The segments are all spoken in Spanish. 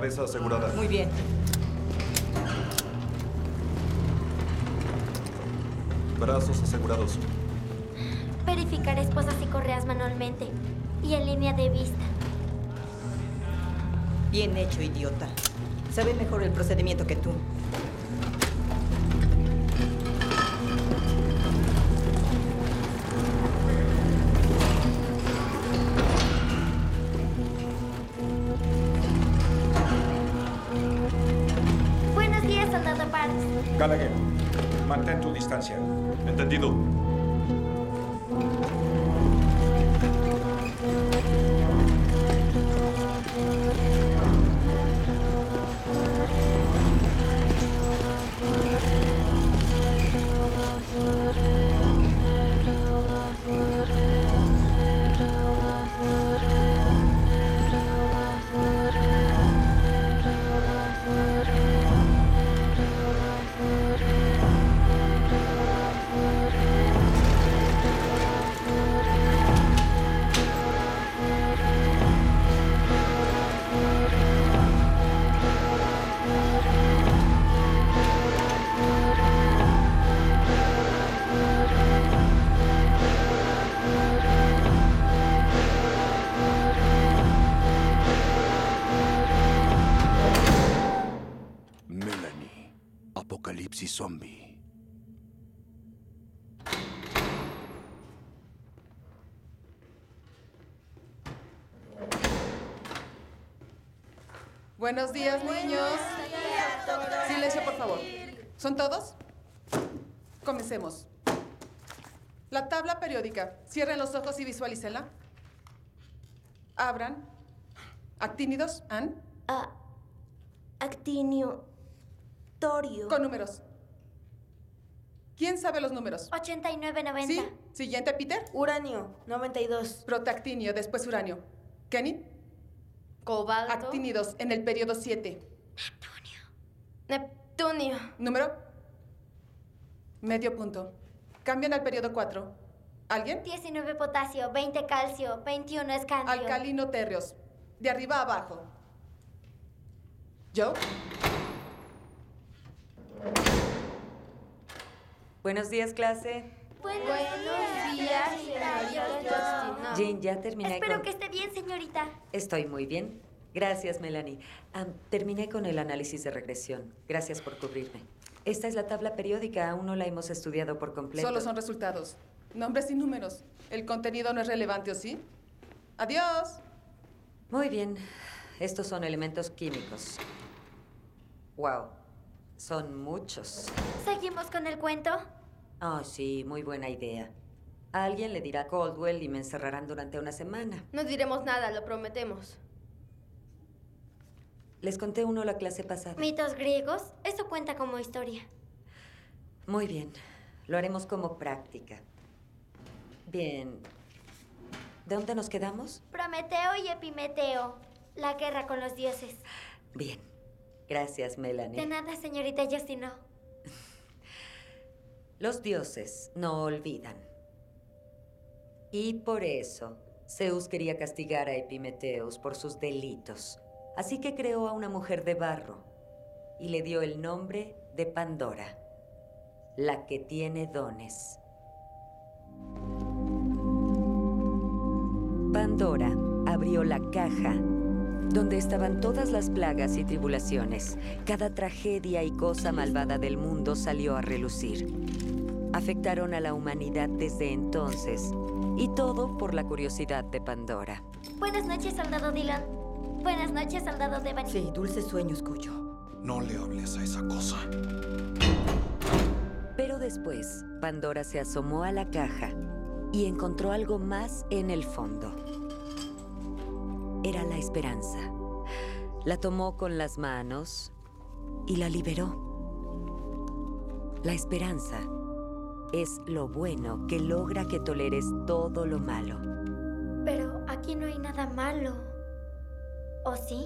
Cabeza asegurada. Muy bien. Brazos asegurados. Verificar esposas y correas manualmente. Y en línea de vista. Bien hecho, idiota. Sabe mejor el procedimiento que tú. Mantén tu Buenos días, niños. Silencio, por favor. ¿Son todos? Comencemos. La tabla periódica. Cierren los ojos y visualícenla. Abran. Actínidos, Ann. Ah, actinio. Torio. Con números. ¿Quién sabe los números? 8990. Sí. Siguiente, Peter. Uranio, 92. Protactinio, después uranio. Kenny. Cobalto. Actínidos en el periodo 7. Neptunio. ¿Número? Medio punto. Cambian al periodo 4. ¿Alguien? 19 potasio, 20 calcio, 21 escandio. Alcalino terreos. De arriba a abajo. ¿Joe? Buenos días, clase. Buenos, días, señorita Jane, ya terminé Espero con... que esté bien, señorita. Estoy muy bien. Gracias, Melanie. Am, terminé con el análisis de regresión. Gracias por cubrirme. Esta es la tabla periódica. Aún no la hemos estudiado por completo. Solo son resultados. Nombres y números. El contenido no es relevante, ¿o sí? Adiós. Muy bien. Estos son elementos químicos. Wow. Son muchos. ¿Seguimos con el cuento? Oh, sí, muy buena idea. A alguien le dirá Coldwell y me encerrarán durante una semana. No diremos nada, lo prometemos. Les conté uno la clase pasada. Mitos griegos, eso cuenta como historia. Muy bien. Lo haremos como práctica. Bien. ¿De dónde nos quedamos? Prometeo y Epimeteo. La guerra con los dioses. Bien. Gracias, Melanie. De nada, señorita Justino. Los dioses no olvidan. Y por eso, Zeus quería castigar a Epimeteos por sus delitos. Así que creó a una mujer de barro y le dio el nombre de Pandora, la que tiene dones. Pandora abrió la caja donde estaban todas las plagas y tribulaciones. Cada tragedia y cosa malvada del mundo salió a relucir. Afectaron a la humanidad desde entonces, y todo por la curiosidad de Pandora. Buenas noches, soldado Dylan. Buenas noches, soldado Devani. Sí, dulces sueños, Cuyo. No le hables a esa cosa. Pero después, Pandora se asomó a la caja y encontró algo más en el fondo. Era la esperanza. La tomó con las manos y la liberó. La esperanza es lo bueno que logra que toleres todo lo malo. Pero aquí no hay nada malo. ¿O sí?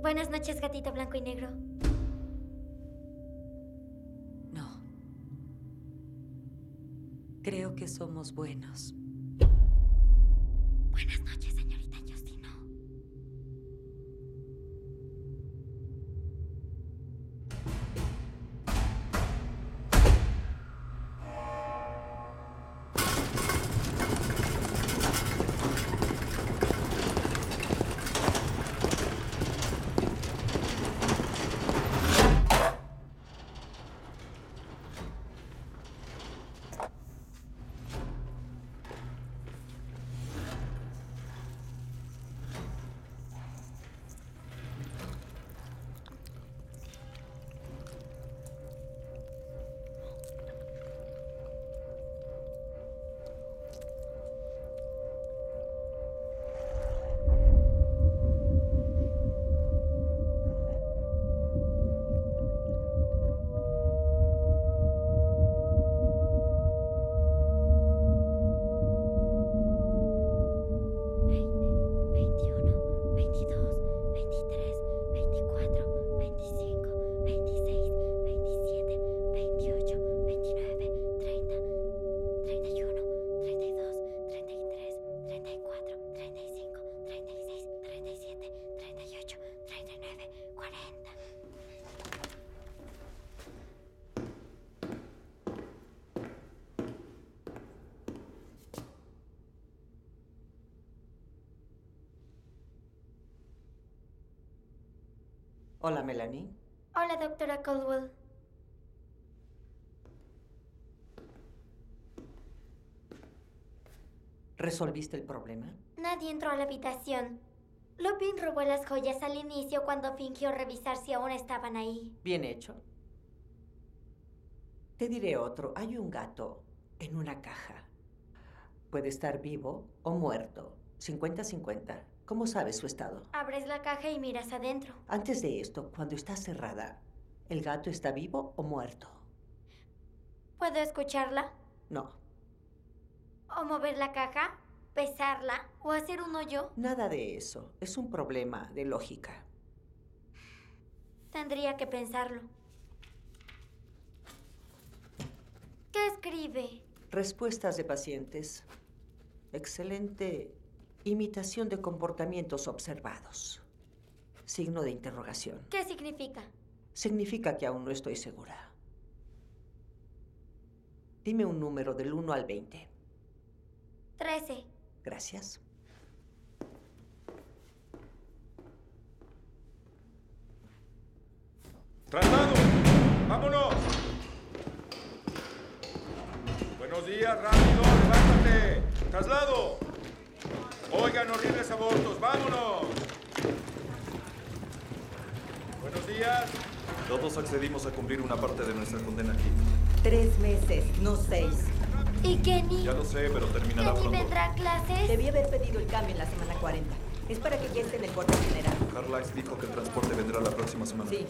Buenas noches, gatito blanco y negro. No. Creo que somos buenos. Buenas noches, señorita Hola, Melanie. Hola, doctora Caldwell. ¿Resolviste el problema? Nadie entró a la habitación. Lupin robó las joyas al inicio cuando fingió revisar si aún estaban ahí. Bien hecho. Te diré otro. Hay un gato en una caja. Puede estar vivo o muerto. 50-50. ¿Cómo sabes su estado? Abres la caja y miras adentro. Antes de esto, cuando está cerrada, ¿el gato está vivo o muerto? ¿Puedo escucharla? No. ¿O mover la caja? ¿Pesarla? ¿O hacer un hoyo? Nada de eso. Es un problema de lógica. Tendría que pensarlo. ¿Qué escribe? Respuestas de pacientes. Excelente imitación de comportamientos observados. Signo de interrogación. ¿Qué significa? Significa que aún no estoy segura. Dime un número del 1 al 20. Trece. Gracias. ¡Traslado! ¡Vámonos! Buenos días, rápido, levántate. ¡Traslado! Oigan, horribles abortos, vámonos. Buenos días. Todos accedimos a cumplir una parte de nuestra condena aquí. Tres meses, no seis. ¿Y Kenny? Ya lo sé, pero terminará ¿Kenny pronto. vendrá a clases? Debí haber pedido el cambio en la semana 40. Es para que ya esté en el cuartel general. Carlisle dijo que el transporte vendrá la próxima semana. Sí,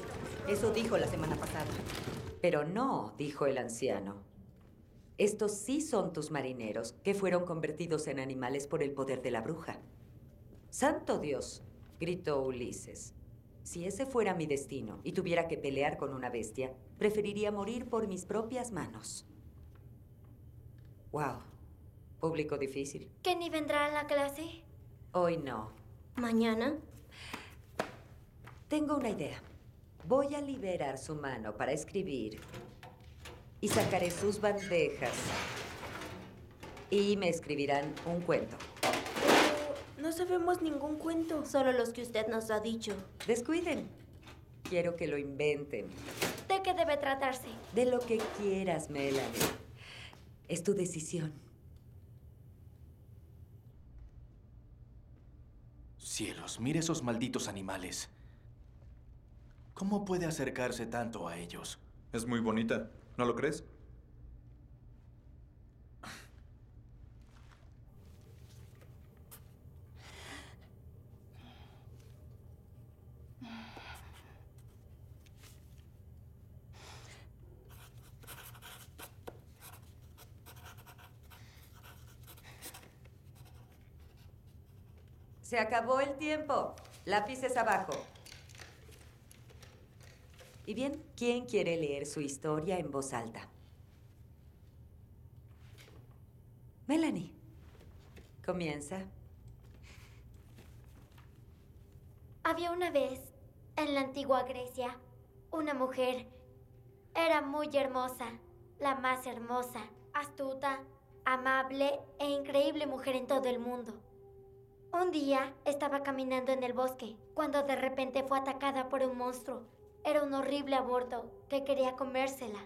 eso dijo la semana pasada. Pero no, dijo el anciano. Estos sí son tus marineros, que fueron convertidos en animales por el poder de la bruja. ¡Santo Dios! gritó Ulises. Si ese fuera mi destino y tuviera que pelear con una bestia, preferiría morir por mis propias manos. ¡Wow! Público difícil. ¿Kenny vendrá a la clase? Hoy no. ¿Mañana? Tengo una idea. Voy a liberar su mano para escribir y sacaré sus bandejas y me escribirán un cuento. No sabemos ningún cuento. Solo los que usted nos ha dicho. Descuiden. Quiero que lo inventen. ¿De qué debe tratarse? De lo que quieras, Melanie. Es tu decisión. Cielos, mire esos malditos animales. ¿Cómo puede acercarse tanto a ellos? Es muy bonita, ¿no lo crees? Se acabó el tiempo. Lápices abajo. Y bien, ¿quién quiere leer su historia en voz alta? Melanie. Comienza. Había una vez, en la antigua Grecia, una mujer. Era muy hermosa, la más hermosa, astuta, amable e increíble mujer en todo el mundo. Un día estaba caminando en el bosque cuando de repente fue atacada por un monstruo. Era un horrible aborto que quería comérsela.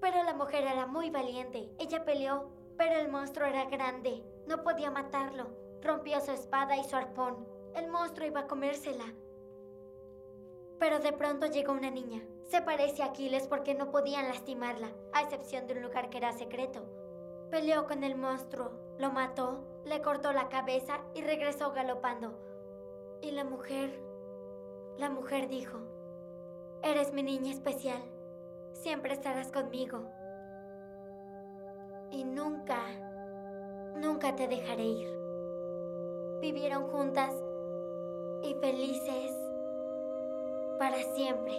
Pero la mujer era muy valiente. Ella peleó, pero el monstruo era grande. No podía matarlo. Rompió su espada y su arpón. El monstruo iba a comérsela. Pero de pronto llegó una niña. Se parece a Aquiles porque no podían lastimarla, a excepción de un lugar que era secreto. Peleó con el monstruo, lo mató, le cortó la cabeza y regresó galopando. Y la mujer, la mujer dijo, Eres mi niña especial, siempre estarás conmigo. Y nunca, nunca te dejaré ir. Vivieron juntas y felices para siempre.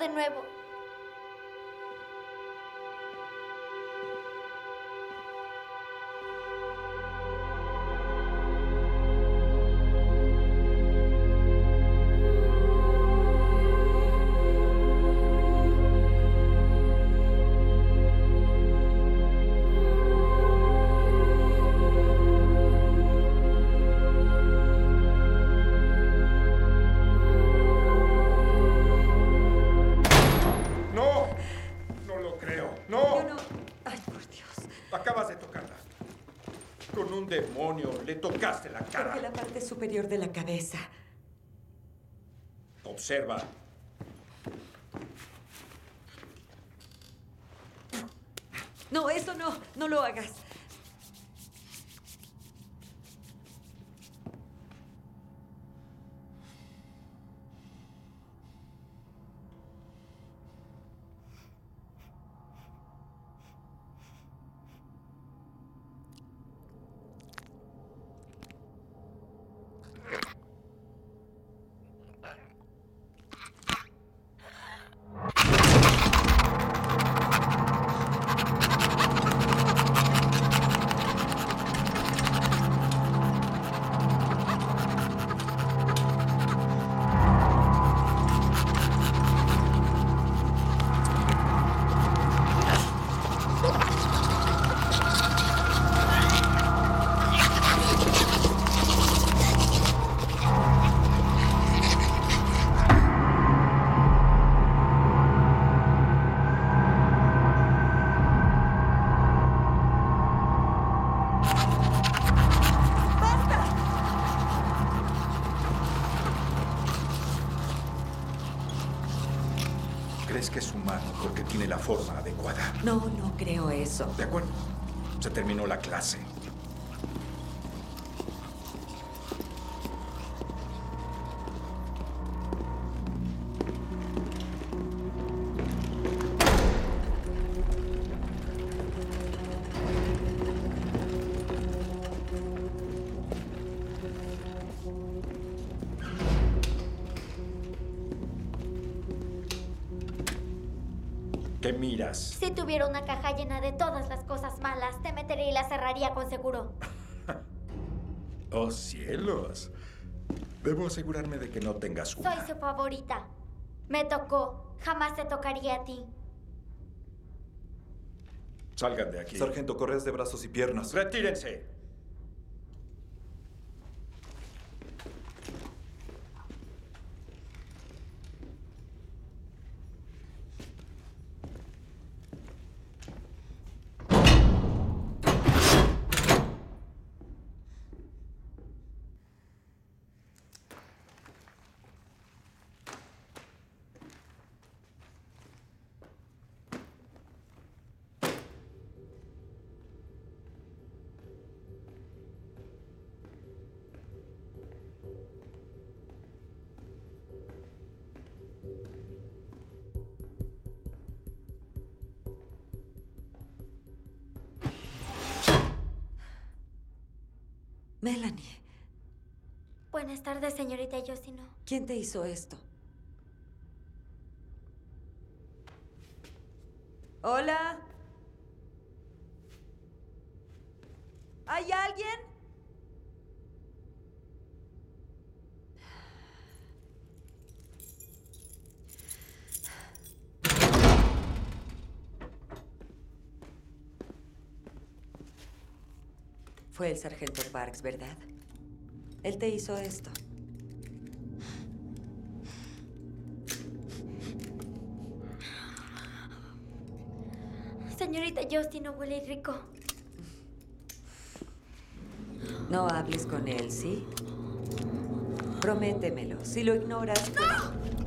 De nuevo? Le tocaste la cara. Porque la parte superior de la cabeza. Observa. No, eso no. No lo hagas. De acuerdo. Se terminó la clase. Miras? Si tuviera una caja llena de todas las cosas malas, te metería y la cerraría con seguro. Oh, cielos. Debo asegurarme de que no tengas Soy una. su favorita. Me tocó. Jamás te tocaría a ti. Salgan de aquí. Sargento, correas de brazos y piernas. Retírense. Melanie, Buenas tardes, señorita Justino. ¿quién te hizo esto? Hola. ¿Hay alguien? Fue el sargento Parks, ¿verdad? Él te hizo esto. Señorita Justino huele rico. No hables con él, ¿sí? Prométemelo. Si lo ignoras... pues-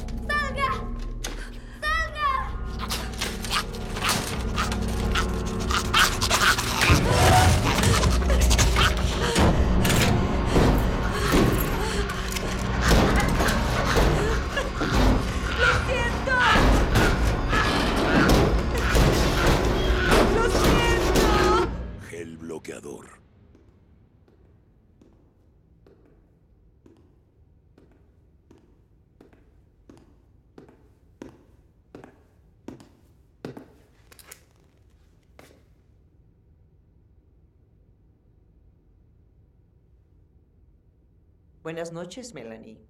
Buenas noches, Melanie.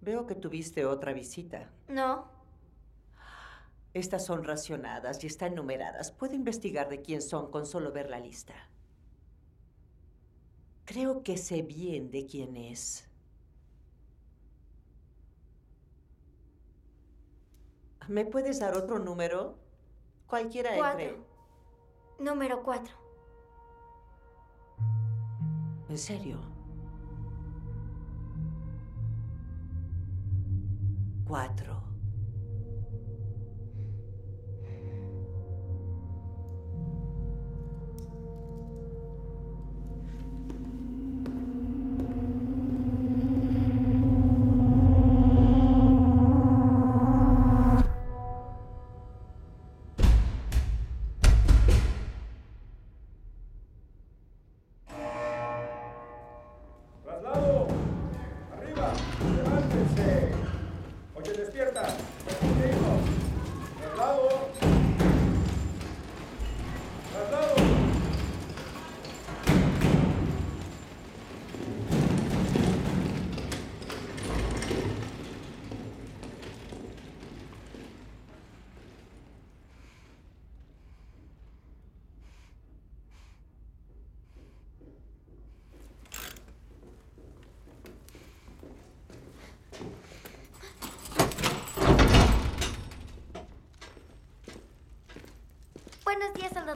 Veo que tuviste otra visita. No. Estas son racionadas y están numeradas. Puedo investigar de quién son con solo ver la lista. Creo que sé bien de quién es. ¿Me puedes dar otro número? Cualquiera entre. Cuatro. Número cuatro. ¿En serio? cuatro,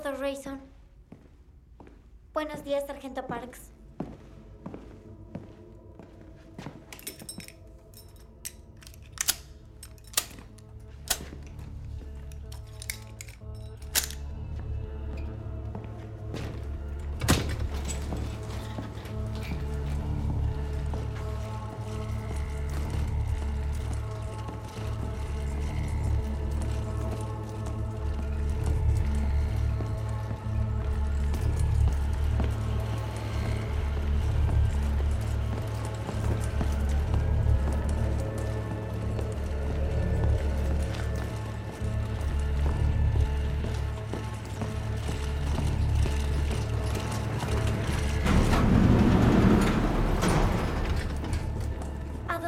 Soldado Rayson. Buenos días, sargento Parks.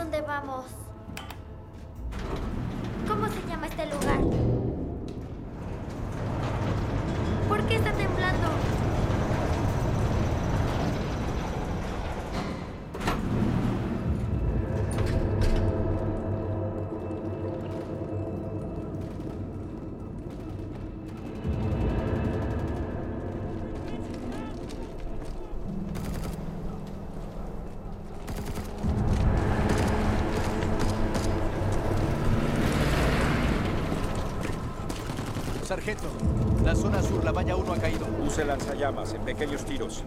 Dónde vamos? ¿Cómo se llama este lugar? Sargento, la zona sur, la valla 1 ha caído. Use lanzallamas en pequeños tiros.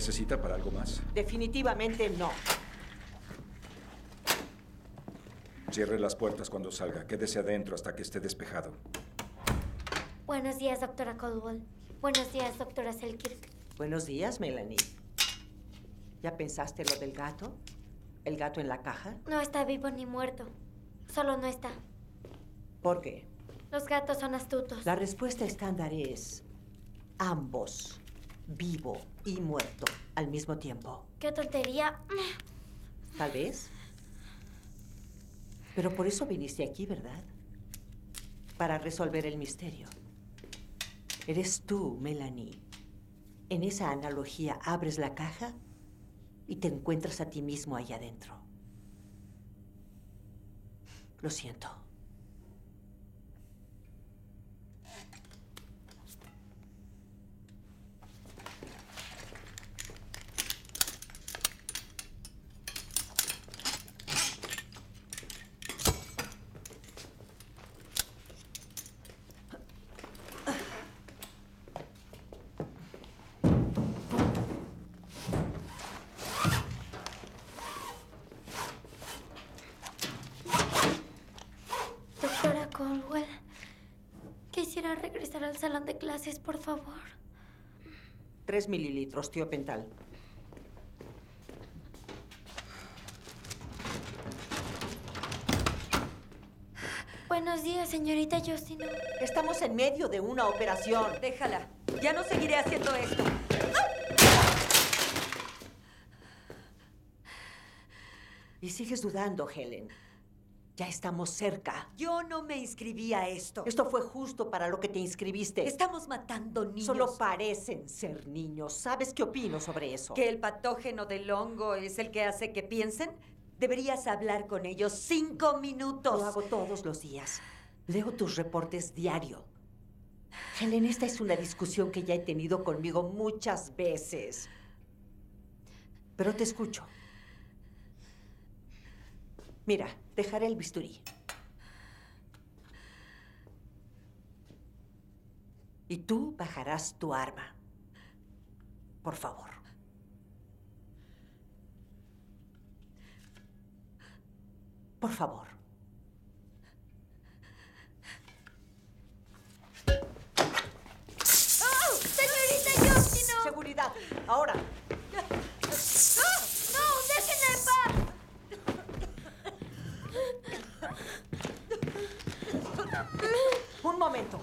Necesita para algo más? Definitivamente no. Cierre las puertas cuando salga. Quédese adentro hasta que esté despejado. Buenos días, doctora Caldwell. Buenos días, doctora Selkirk. Buenos días, Melanie. ¿Ya pensaste lo del gato? ¿El gato en la caja? No está vivo ni muerto. Solo no está. ¿Por qué? Los gatos son astutos. La respuesta estándar es ambos, vivo y muerto al mismo tiempo. ¡Qué tontería! Tal vez. Pero por eso viniste aquí, ¿verdad? Para resolver el misterio. Eres tú, Melanie. En esa analogía abres la caja y te encuentras a ti mismo ahí adentro. Lo siento. Doctora Caldwell, quisiera regresar al por favor. Tres mililitros, tío Pental. Buenos días, señorita Justino. Estamos en medio de una operación. Déjala. Ya no seguiré haciendo esto. Y sigues dudando, Helen. Ya estamos cerca. Yo no me inscribí a esto. Esto fue justo para lo que te inscribiste. Estamos matando niños. Solo parecen ser niños. ¿Sabes qué opino sobre eso? ¿Que el patógeno del hongo es el que hace que piensen? Deberías hablar con ellos cinco minutos. Lo hago todos los días. Leo tus reportes diario. Helen, esta es una discusión que ya he tenido conmigo muchas veces. Pero te escucho. Mira, dejaré el bisturí. Y tú bajarás tu arma. Por favor. Por favor. ¡Oh! ¡Señorita Justino! Seguridad. Ahora. ¡Ah! ¡No! ¡Déjenla en paz! Un momento.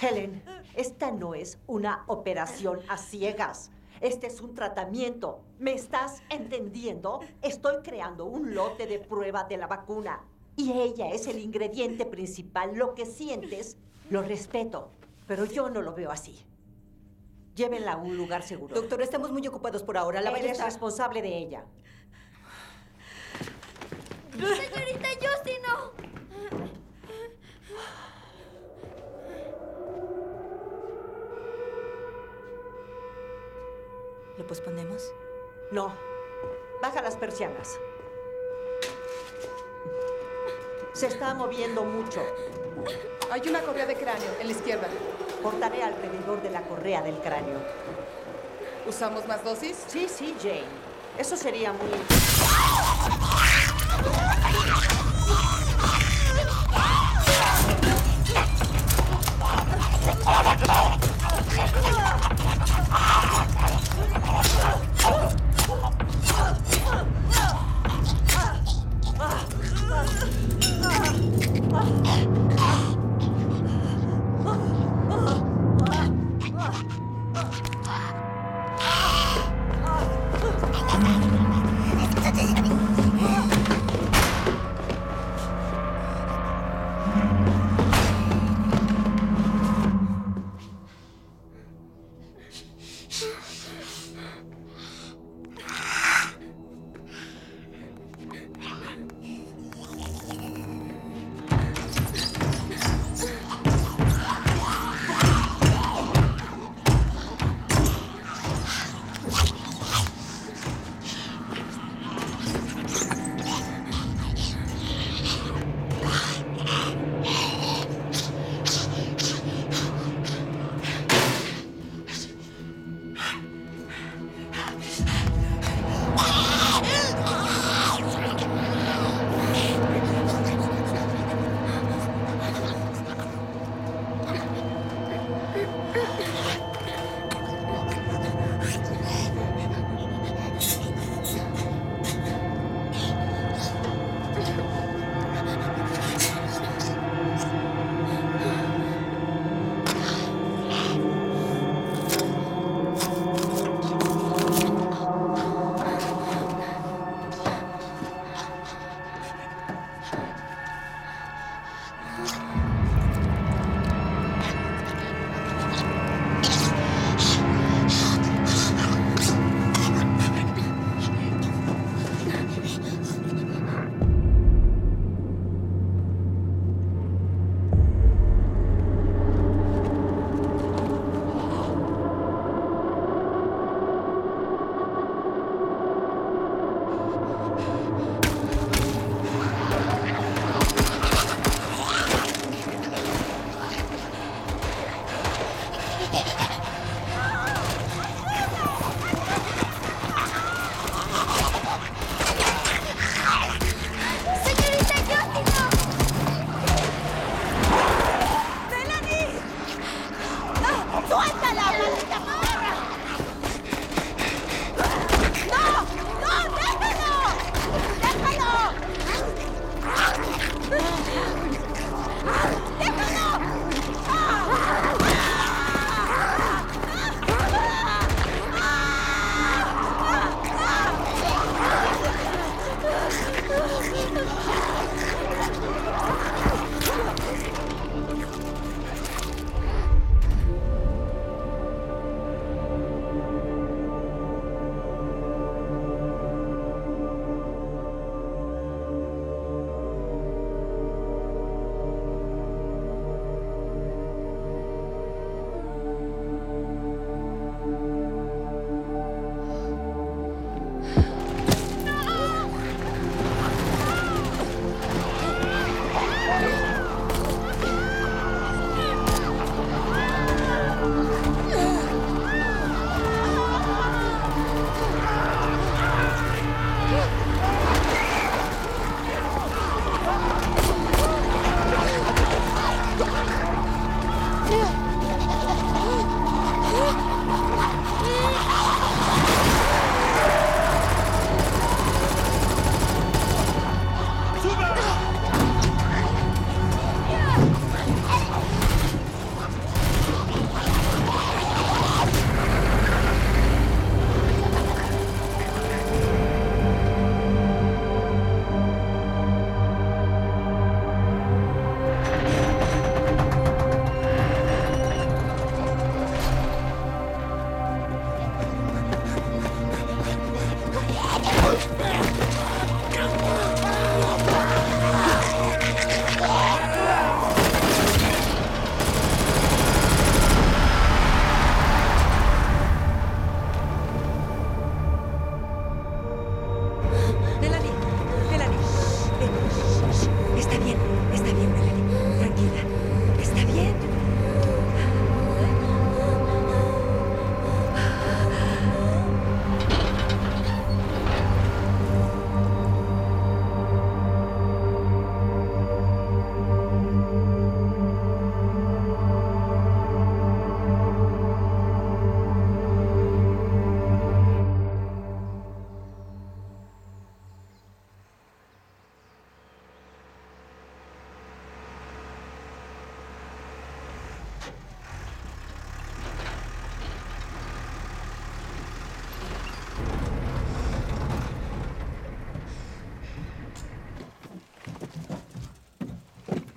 Helen, esta no es una operación a ciegas. Este es un tratamiento. ¿Me estás entendiendo? Estoy creando un lote de prueba de la vacuna. Y ella es el ingrediente principal. Lo que sientes, lo respeto. Pero yo no lo veo así. Llévenla a un lugar seguro. Doctor, estamos muy ocupados por ahora. La Eres responsable de ella. ¡Señorita Justino! ¿Lo posponemos? No. Baja las persianas. Se está moviendo mucho. Hay una correa de cráneo en la izquierda. Cortaré alrededor de la correa del cráneo. ¿Usamos más dosis? Sí, sí, Jane. Eso sería muy...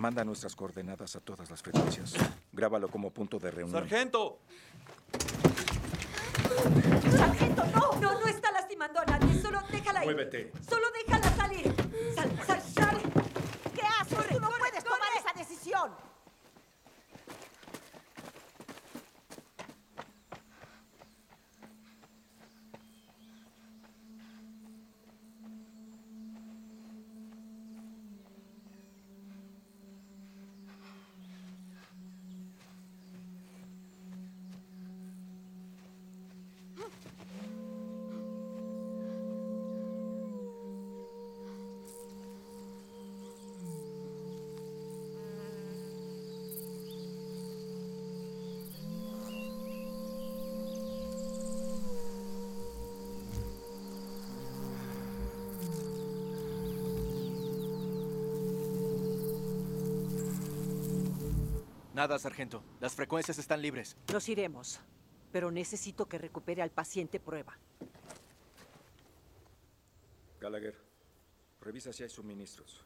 Manda nuestras coordenadas a todas las frecuencias. Grábalo como punto de reunión. ¡Sargento! ¡Sargento, no! No, no está lastimando a nadie. Solo déjala ir. Muévete. Solo déjala salir. Sal, sal, sal. ¿Qué haces? Tú no puedes tomar esa decisión. Nada, sargento. Las frecuencias están libres. Nos iremos, pero necesito que recupere al paciente prueba. Gallagher, revisa si hay suministros.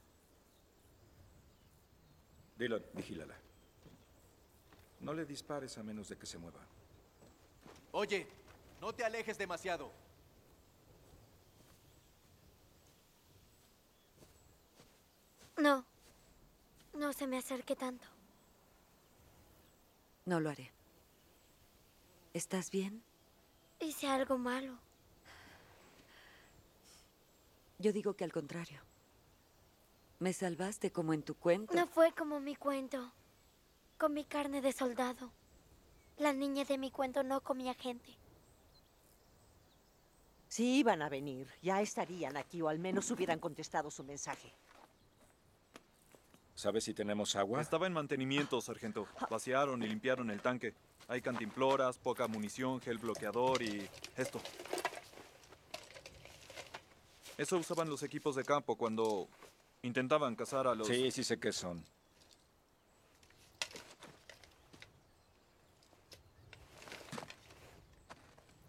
Dillon, vigílala. No le dispares a menos de que se mueva. Oye, no te alejes demasiado. No. No se me acerque tanto. No lo haré. ¿Estás bien? Hice algo malo. Yo digo que al contrario. Me salvaste como en tu cuento. No fue como mi cuento. Comí carne de soldado. La niña de mi cuento no comía gente. Si iban a venir, ya estarían aquí o al menos hubieran contestado su mensaje. ¿Sabes si tenemos agua? Estaba en mantenimiento, sargento. Vaciaron y limpiaron el tanque. Hay cantimploras, poca munición, gel bloqueador y esto. Eso usaban los equipos de campo cuando intentaban cazar a los... Sí, sí sé qué son.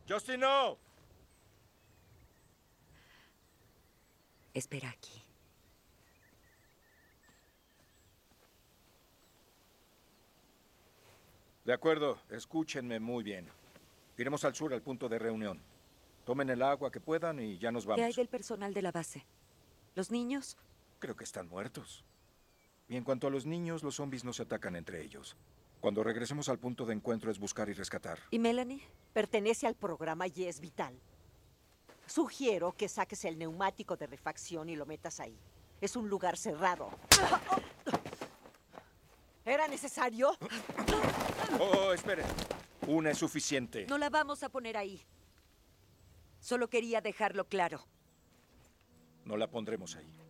Justin, no. Espera aquí. De acuerdo, escúchenme muy bien. Iremos al sur al punto de reunión. Tomen el agua que puedan y ya nos ¿Qué hay vamos. del personal de la base? ¿Los niños? Creo que están muertos. Y en cuanto a los niños, los zombies no se atacan entre ellos. Cuando regresemos al punto de encuentro es buscar y rescatar. ¿Y Melanie? Pertenece al programa y es vital. Sugiero que saques el neumático de refacción y lo metas ahí. Es un lugar cerrado. ¿Era necesario? Oh, esperen. Una es suficiente. No la vamos a poner ahí. Solo quería dejarlo claro. No la pondremos ahí.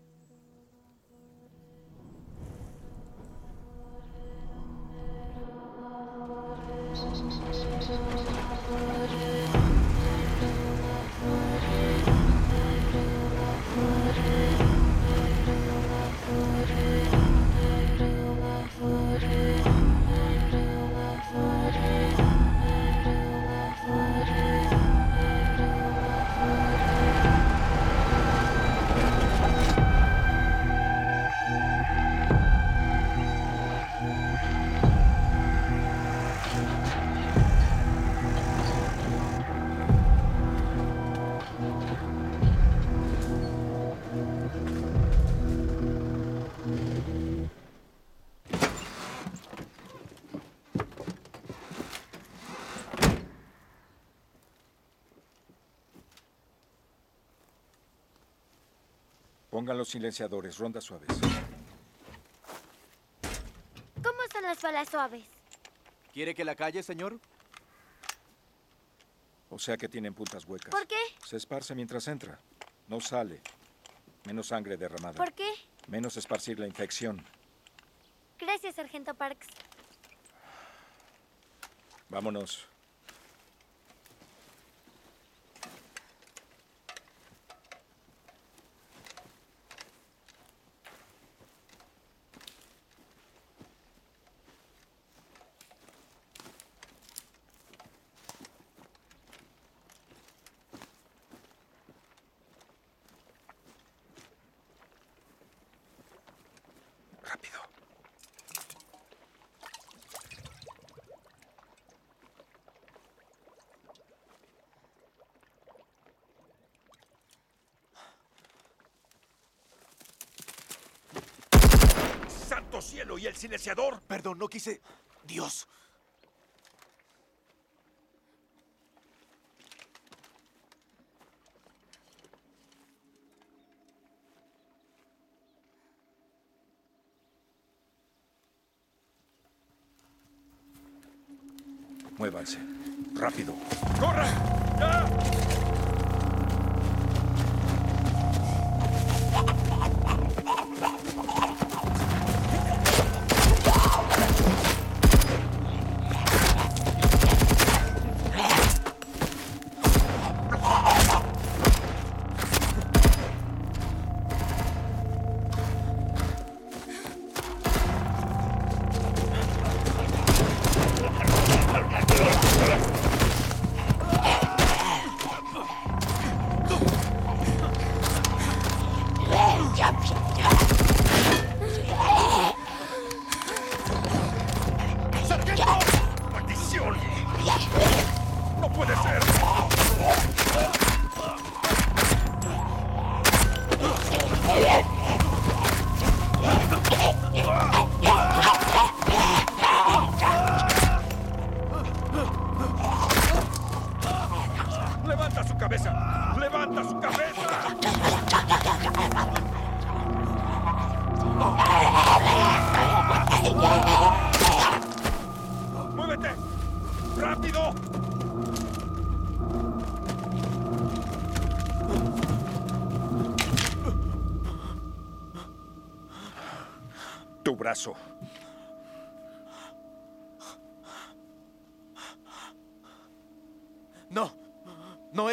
Pongan los silenciadores, rondas suaves. ¿Cómo son las balas suaves? ¿Quiere que la calle, señor? O sea que tienen puntas huecas. ¿Por qué? Se esparce mientras entra. No sale. Menos sangre derramada. ¿Por qué? Menos esparcir la infección. Gracias, Sargento Parks. Vámonos. Rápido. cielo y el silenciador. Perdón, no quise... Dios.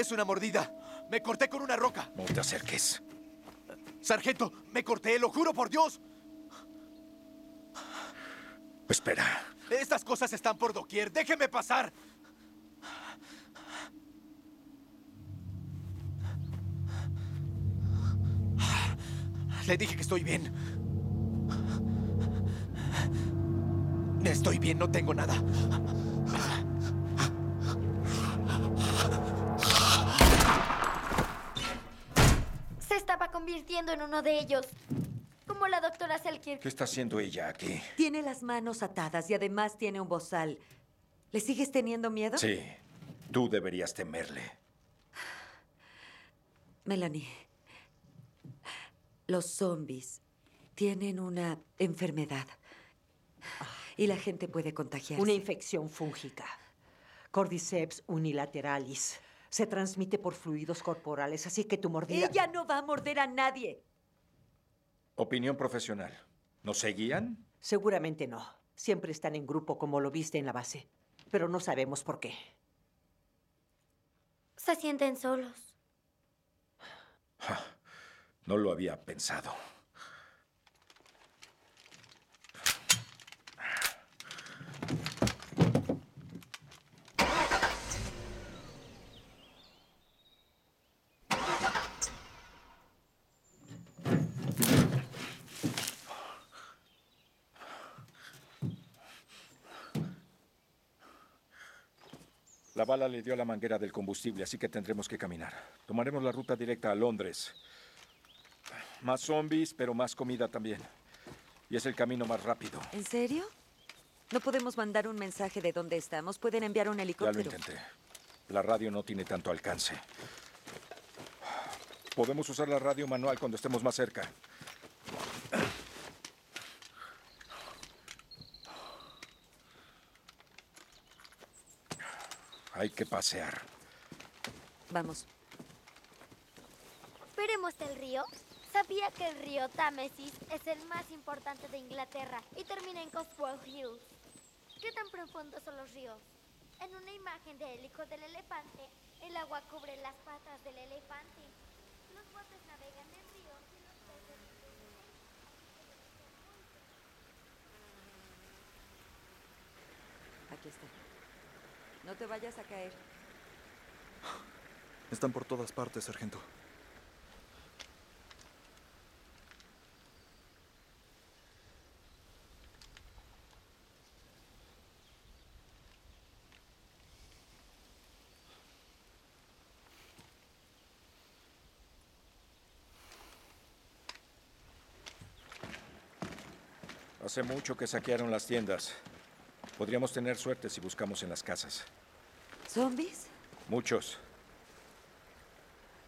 Es una mordida. Me corté con una roca. No te acerques. Sargento, me corté, lo juro por Dios. Espera. Estas cosas están por doquier. Déjeme pasar. Le dije que estoy bien. Estoy bien, no tengo nada. Convirtiendo en uno de ellos. Como la doctora Selkirk. ¿Qué está haciendo ella aquí? Tiene las manos atadas y además tiene un bozal. ¿Le sigues teniendo miedo? Sí. Tú deberías temerle. Melanie, los zombies tienen una enfermedad y la gente puede contagiarse. Una infección fúngica. Cordyceps unilateralis. Se transmite por fluidos corporales, así que tu mordida... Ella no va a morder a nadie. Opinión profesional. ¿Nos seguían? Seguramente no. Siempre están en grupo como lo viste en la base. Pero no sabemos por qué. Se sienten solos. No lo había pensado. La bala le dio a la manguera del combustible, así que tendremos que caminar. Tomaremos la ruta directa a Londres. Más zombies, pero más comida también. Y es el camino más rápido. ¿En serio? ¿No podemos mandar un mensaje de dónde estamos? ¿Pueden enviar un Ya lo helicóptero? intenté. La radio no tiene tanto alcance. Podemos usar la radio manual cuando estemos más cerca. Hay que pasear. Vamos. ¿Veremos el río? Sabía que el río Támesis es el más importante de Inglaterra y termina en Cotswold Hills. ¿Qué tan profundos son los ríos? En una imagen de El hijo del elefante, el agua cubre las patas del elefante. Los botes navegan en ríos y los peces. Aquí está. No te vayas a caer. Están por todas partes, sargento. Hace mucho que saquearon las tiendas. Podríamos tener suerte si buscamos en las casas. ¿Zombies? Muchos.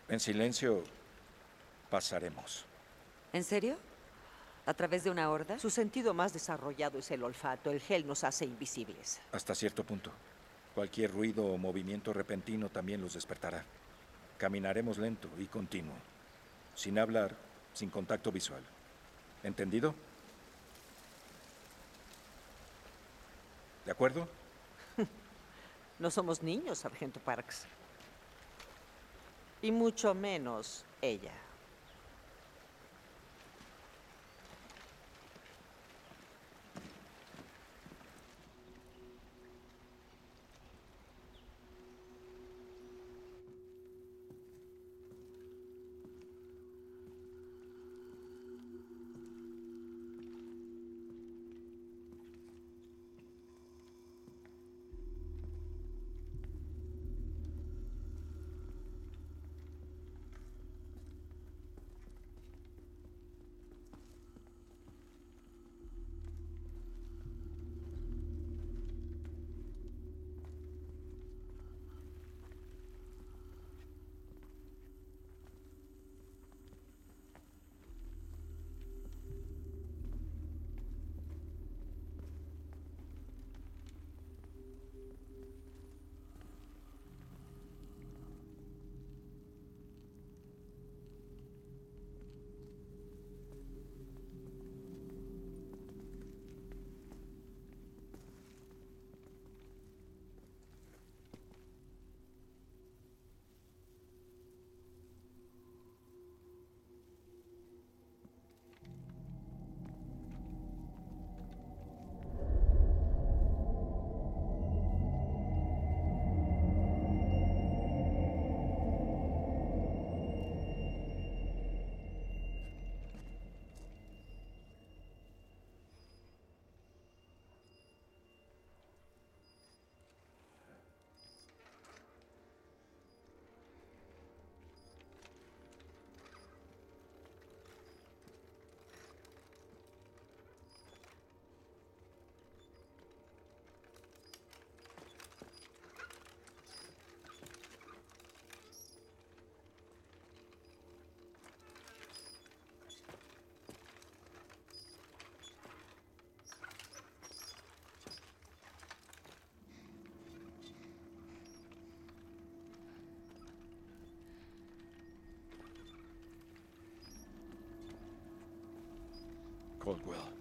En silencio pasaremos. ¿En serio? ¿A través de una horda? Su sentido más desarrollado es el olfato. El gel nos hace invisibles. Hasta cierto punto. Cualquier ruido o movimiento repentino también los despertará. Caminaremos lento y continuo. Sin hablar, sin contacto visual. ¿Entendido? Acuerdo? No somos niños, Sargento Parks. Y mucho menos ella. Coldwell.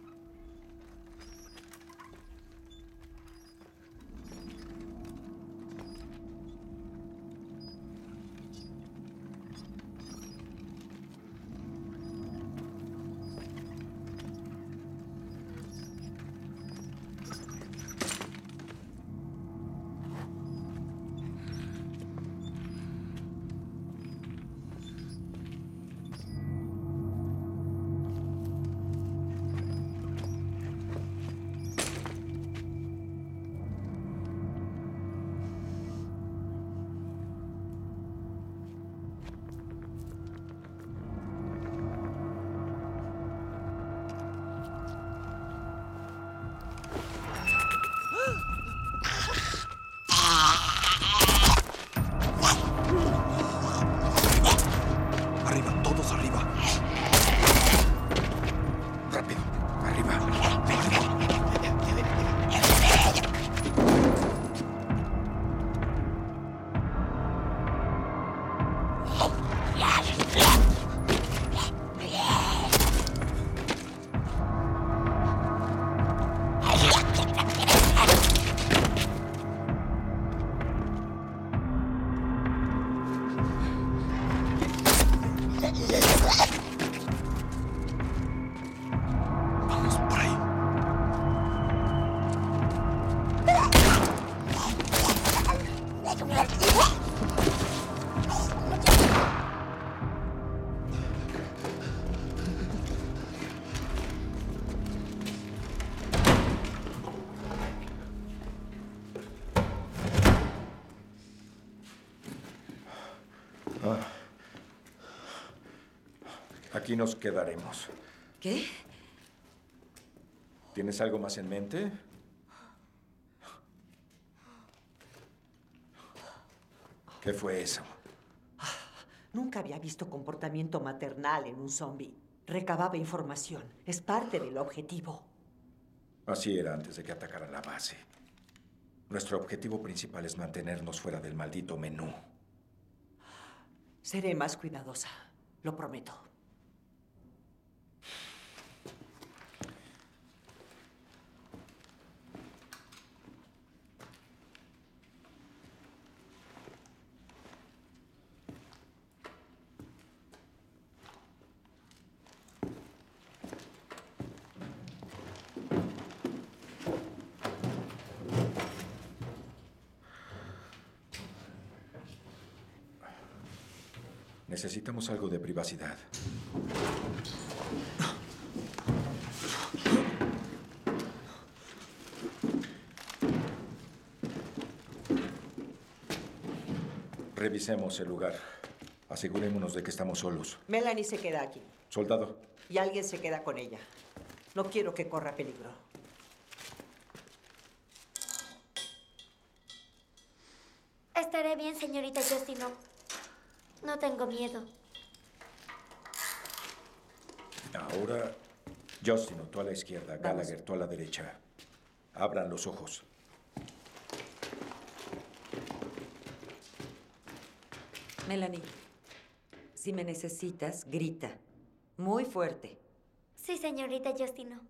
Aquí nos quedaremos. ¿Qué? ¿Tienes algo más en mente? ¿Qué fue eso? Nunca había visto comportamiento maternal en un zombie. Recababa información. Es parte del objetivo. Así era antes de que atacaran la base. Nuestro objetivo principal es mantenernos fuera del maldito menú. Seré más cuidadosa, lo prometo. Necesitamos algo de privacidad. Revisemos el lugar. Asegurémonos de que estamos solos. Melanie se queda aquí Soldado, y alguien se queda con ella. No quiero que corra peligro. Estaré bien, señorita Justino. No tengo miedo. Ahora Justino, tú a la izquierda, Gallagher, tú a la derecha. Abran los ojos. Melanie, si me necesitas, grita. Muy fuerte. Sí, señorita Justino.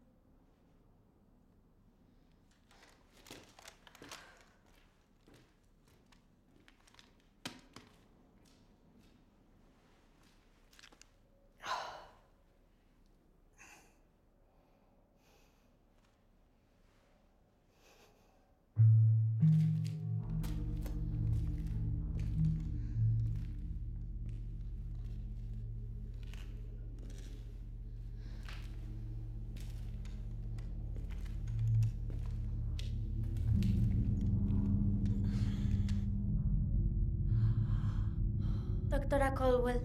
Doctora Colwell.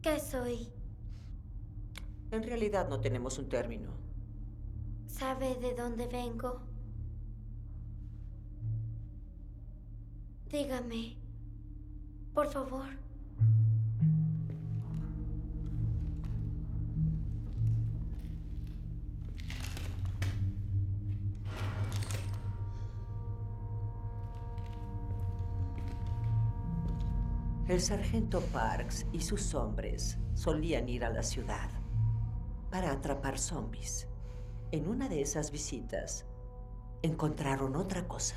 ¿Qué soy? En realidad no tenemos un término. ¿Sabe de dónde vengo? Dígame. Por favor. El sargento Parks y sus hombres solían ir a la ciudad para atrapar zombies. En una de esas visitas encontraron otra cosa.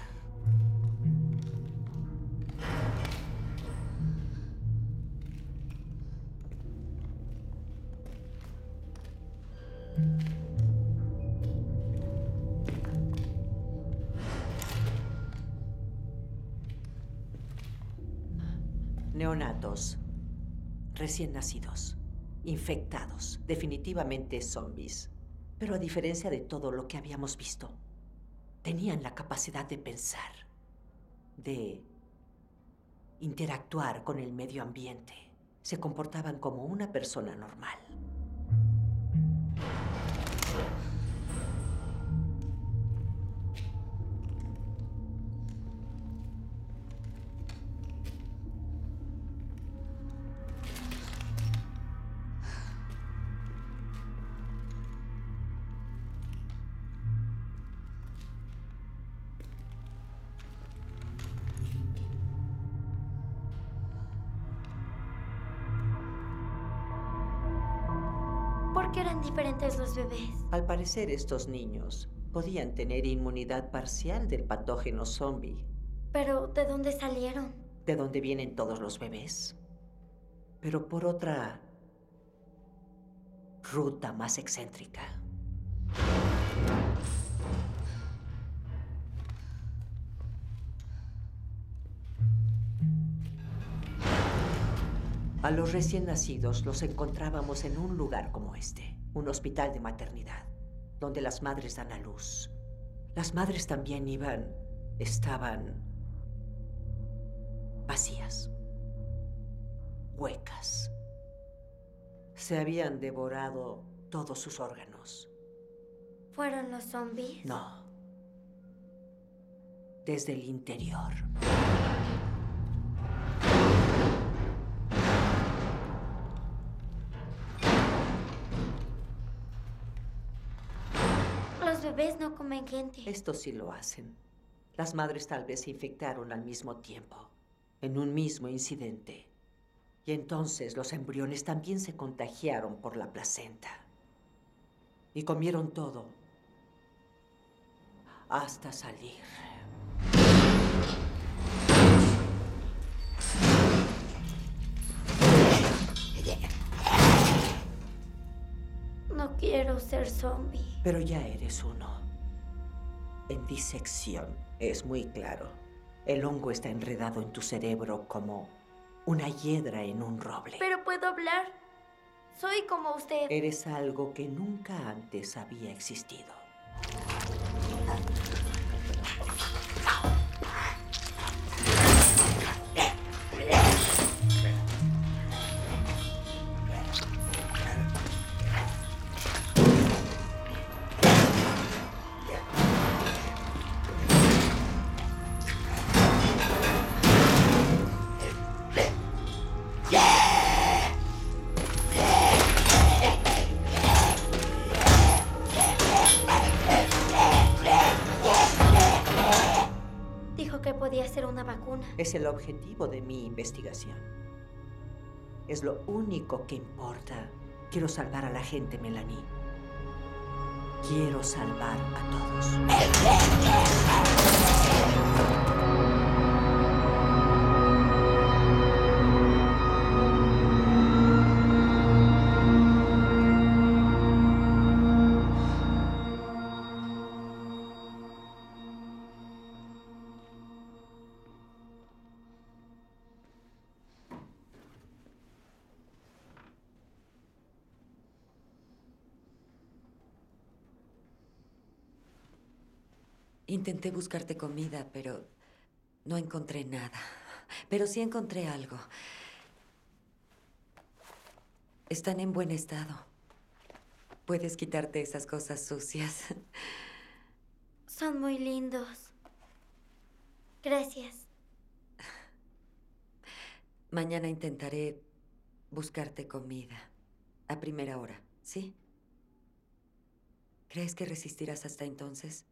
Nacidos, infectados, definitivamente zombies. Pero a diferencia de todo lo que habíamos visto, tenían la capacidad de pensar, de interactuar con el medio ambiente. Se comportaban como una persona normal. Parecer estos niños podían tener inmunidad parcial del patógeno zombie, Pero, ¿de dónde salieron? de donde vienen todos los bebés. Pero por otra ruta más excéntrica. A los recién nacidos los encontrábamos en un lugar como este, un hospital de maternidad, donde las madres dan a luz. Las madres también iban, estaban vacías, huecas. Se habían devorado todos sus órganos. ¿Fueron los zombies? No. Desde el interior. Bebés no comen gente. Esto sí lo hacen. Las madres tal vez se infectaron al mismo tiempo, en un mismo incidente. Y entonces los embriones también se contagiaron por la placenta. Y comieron todo. Hasta salir. Quiero ser zombie. Pero ya eres uno. En disección es muy claro. El hongo está enredado en tu cerebro como una hiedra en un roble. Pero puedo hablar. Soy como usted. Eres algo que nunca antes había existido. Objetivo de mi investigación. Es lo único que importa. Quiero salvar a la gente, Melanie. Quiero salvar a todos. Intenté buscarte comida, pero no encontré nada. Pero sí encontré algo. Están en buen estado. Puedes quitarte esas cosas sucias. Son muy lindos. Gracias. Mañana intentaré buscarte comida. A primera hora, ¿sí? ¿Crees que resistirás hasta entonces?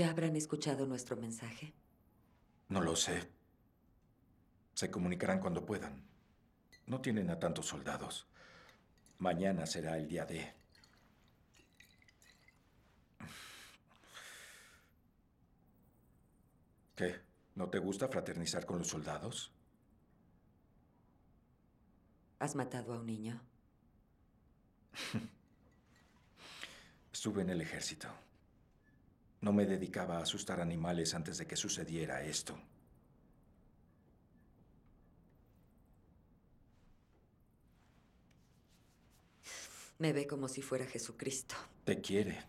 ¿Ya habrán escuchado nuestro mensaje? No lo sé. Se comunicarán cuando puedan. No tienen a tantos soldados. Mañana será el día D. ¿Qué? ¿No te gusta fraternizar con los soldados? ¿Has matado a un niño? Estuve en el ejército. No me dedicaba a asustar animales antes de que sucediera esto. Me ve como si fuera Jesucristo. Te quiere.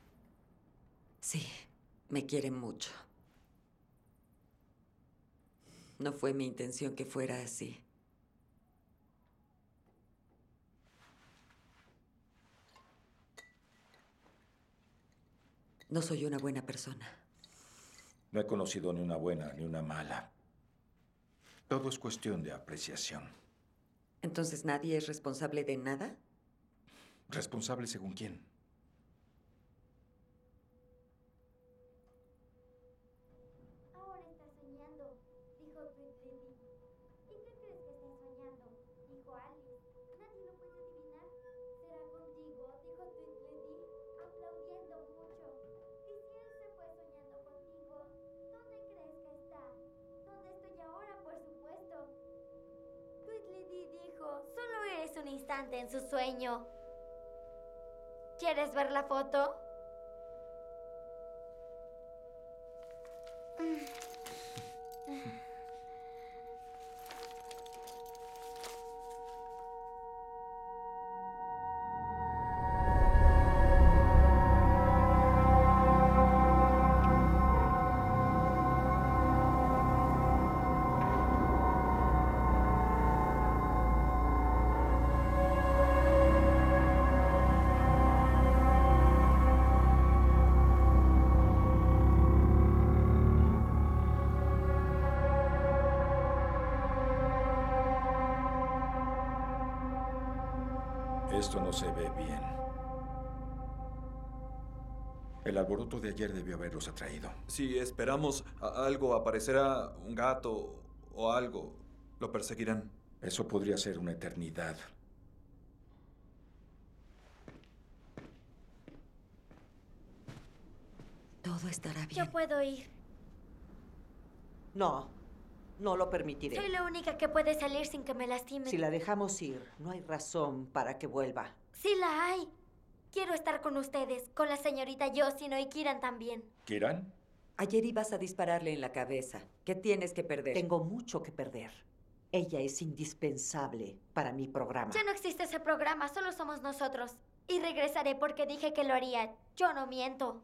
Sí, me quiere mucho. No fue mi intención que fuera así. No soy una buena persona. No he conocido ni una buena ni una mala. Todo es cuestión de apreciación. Entonces nadie es responsable de nada. ¿Responsable según quién? En su sueño. ¿Quieres ver la foto? El alboroto de ayer debió haberlos atraído. Si esperamos a algo, aparecerá un gato o algo. Lo perseguirán. Eso podría ser una eternidad. Todo estará bien. Yo puedo ir. No, no lo permitiré. Soy la única que puede salir sin que me lastimen. Si la dejamos ir, no hay razón para que vuelva. Sí la hay. Quiero estar con ustedes, con la señorita Yoshino y Kiran también. ¿Kiran? Ayer ibas a dispararle en la cabeza. ¿Qué tienes que perder? Tengo mucho que perder. Ella es indispensable para mi programa. Ya no existe ese programa, solo somos nosotros. Y regresaré porque dije que lo haría. Yo no miento.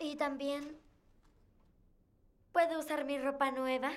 Y también... ¿Puedo usar mi ropa nueva?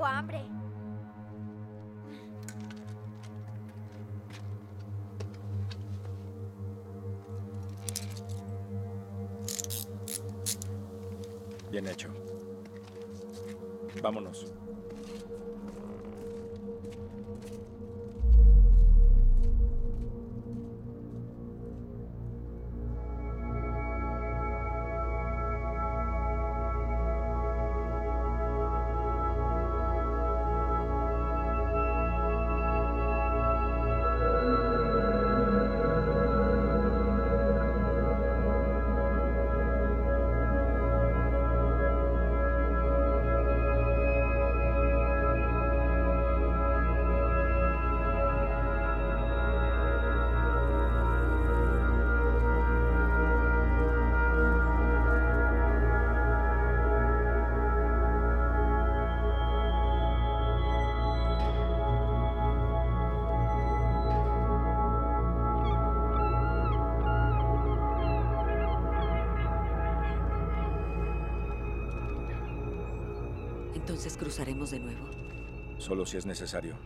Tengo hambre. Bien hecho. Vámonos. Cruzaremos de nuevo. Solo si es necesario.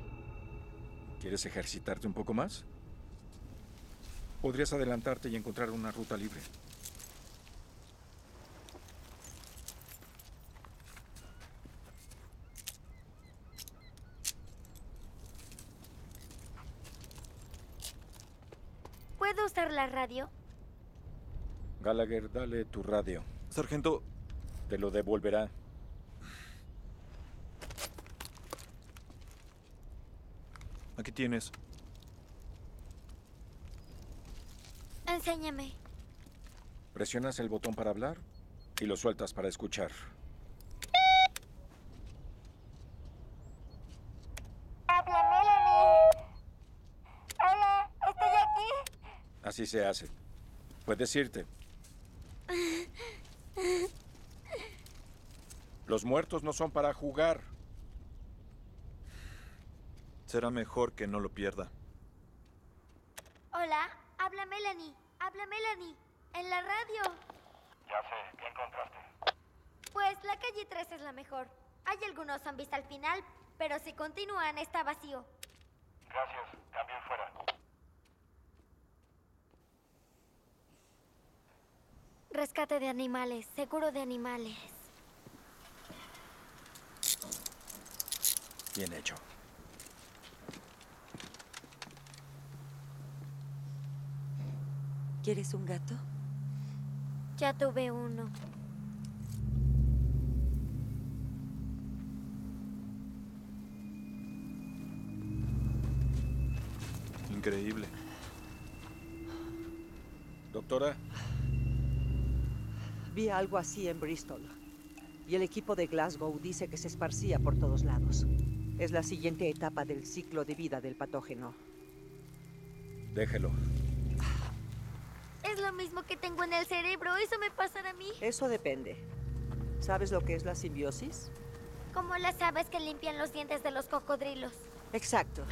¿Quieres ejercitarte un poco más? Podrías adelantarte y encontrar una ruta libre. ¿Puedo usar la radio? Gallagher, dale tu radio. Sargento, Te lo devolverá. Aquí tienes. Enséñame. Presionas el botón para hablar y lo sueltas para escuchar. Habla Melanie. Hola, estoy aquí. Así se hace. Puedes irte. Los muertos no son para jugar. Será mejor que no lo pierda. Hola, habla Melanie. Habla Melanie. En la radio. Ya sé, ¿qué encontraste? Pues la calle 3 es la mejor. Hay algunos zombies al final, pero si continúan está vacío. Gracias, cambio y fuera. Rescate de animales, seguro de animales. Bien hecho. ¿Quieres un gato? Ya tuve uno. Increíble. Doctora, Vi algo así en Bristol. Y el equipo de Glasgow dice que se esparcía por todos lados. Es la siguiente etapa del ciclo de vida del patógeno. déjelo. Mismo que tengo en el cerebro. ¿Eso me pasará a mí? Eso depende. ¿Sabes lo que es la simbiosis? Como las aves que limpian los dientes de los cocodrilos. Exacto.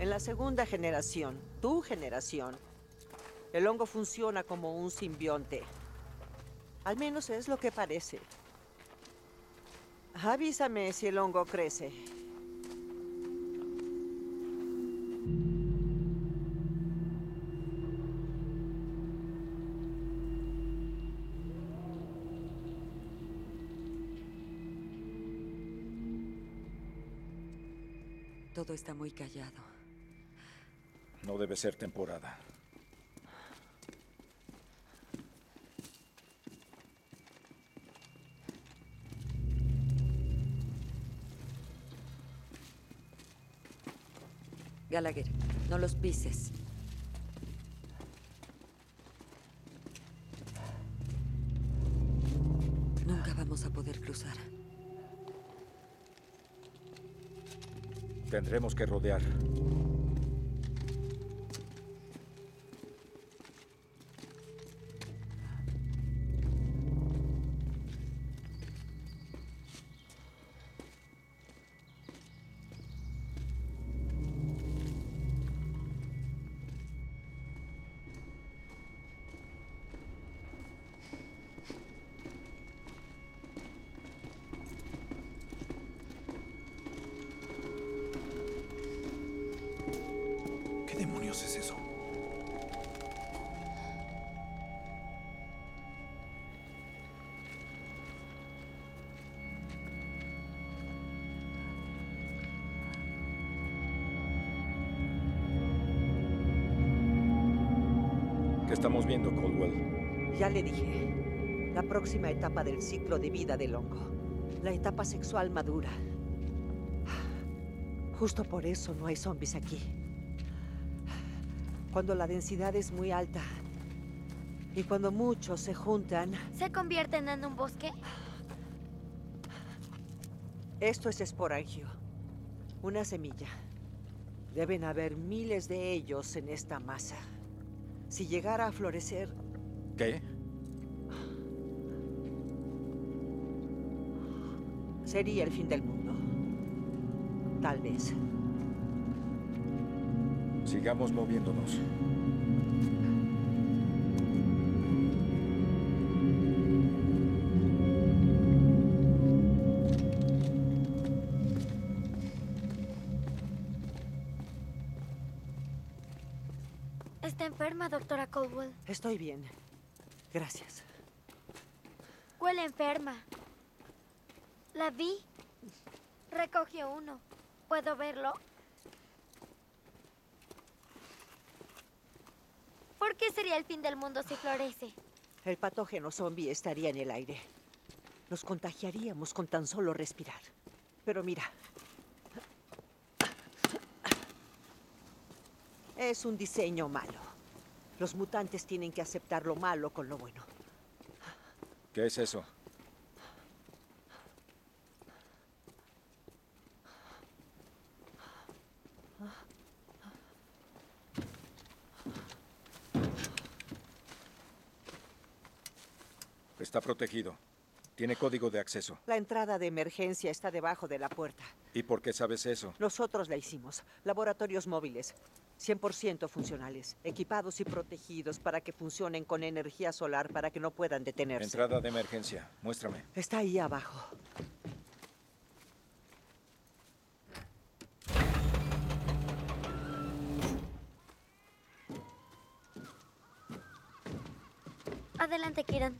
En la segunda generación, tu generación, el hongo funciona como un simbionte. Al menos es lo que parece. Avísame si el hongo crece. Está muy callado. No debe ser temporada. Gallagher, no los pises. Tendremos que rodear. Próxima etapa del ciclo de vida del hongo. La etapa sexual madura. Justo por eso no hay zombies aquí. Cuando la densidad es muy alta y cuando muchos se juntan, ¿Se convierten en un bosque? esto es esporangio. Una semilla. Deben haber miles de ellos en esta masa. Si llegara a florecer, ¿Qué? Sería el fin del mundo. Tal vez. Sigamos moviéndonos. Está enferma, doctora Caldwell. Estoy bien. Gracias. Huele enferma. La vi. Recogió uno. ¿Puedo verlo? ¿Por qué sería el fin del mundo si florece? El patógeno zombie estaría en el aire. Nos contagiaríamos con tan solo respirar. Pero mira. Es un diseño malo. Los mutantes tienen que aceptar lo malo con lo bueno. ¿Qué es eso? Está protegido. Tiene código de acceso. La entrada de emergencia está debajo de la puerta. ¿Y por qué sabes eso? Nosotros la hicimos. Laboratorios móviles. 100% funcionales, equipados y protegidos para que funcionen con energía solar para que no puedan detenerse. Entrada de emergencia. Muéstrame. Está ahí abajo. Adelante, Kiran.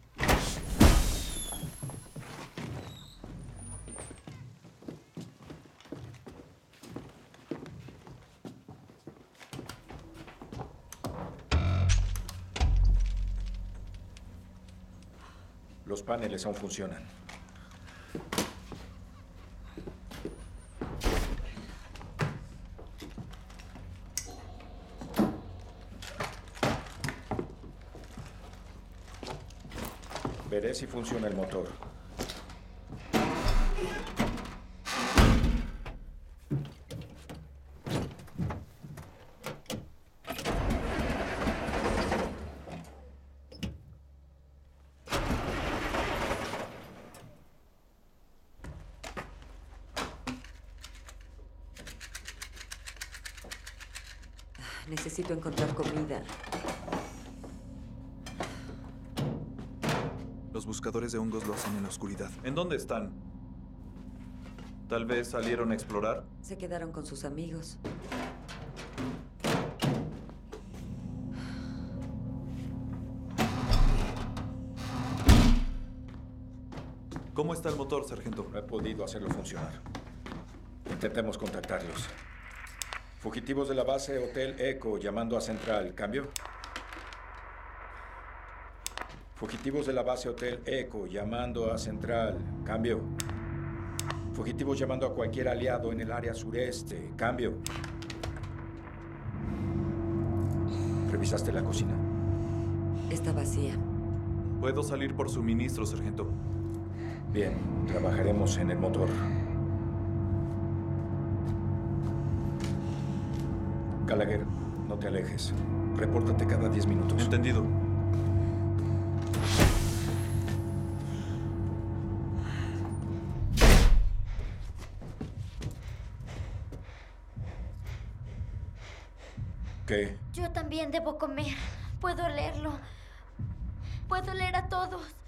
Paneles aún funcionan. Veré si funciona el motor. Necesito encontrar comida. Los buscadores de hongos lo hacen en la oscuridad. ¿En dónde están? Tal vez salieron a explorar. Se quedaron con sus amigos. ¿Cómo está el motor, sargento? No he podido hacerlo funcionar. Intentemos contactarlos. Fugitivos de la base Hotel Eco llamando a Central. ¿Cambio? Fugitivos de la base Hotel Eco llamando a Central. Cambio. Fugitivos llamando a cualquier aliado en el área sureste. Cambio. ¿Revisaste la cocina? Está vacía. Puedo salir por suministro, sargento. Bien, trabajaremos en el motor. Gallagher, no te alejes. Repórtate cada 10 minutos. Entendido. ¿Qué? Yo también debo comer. Puedo leerlo. Puedo leer a todos.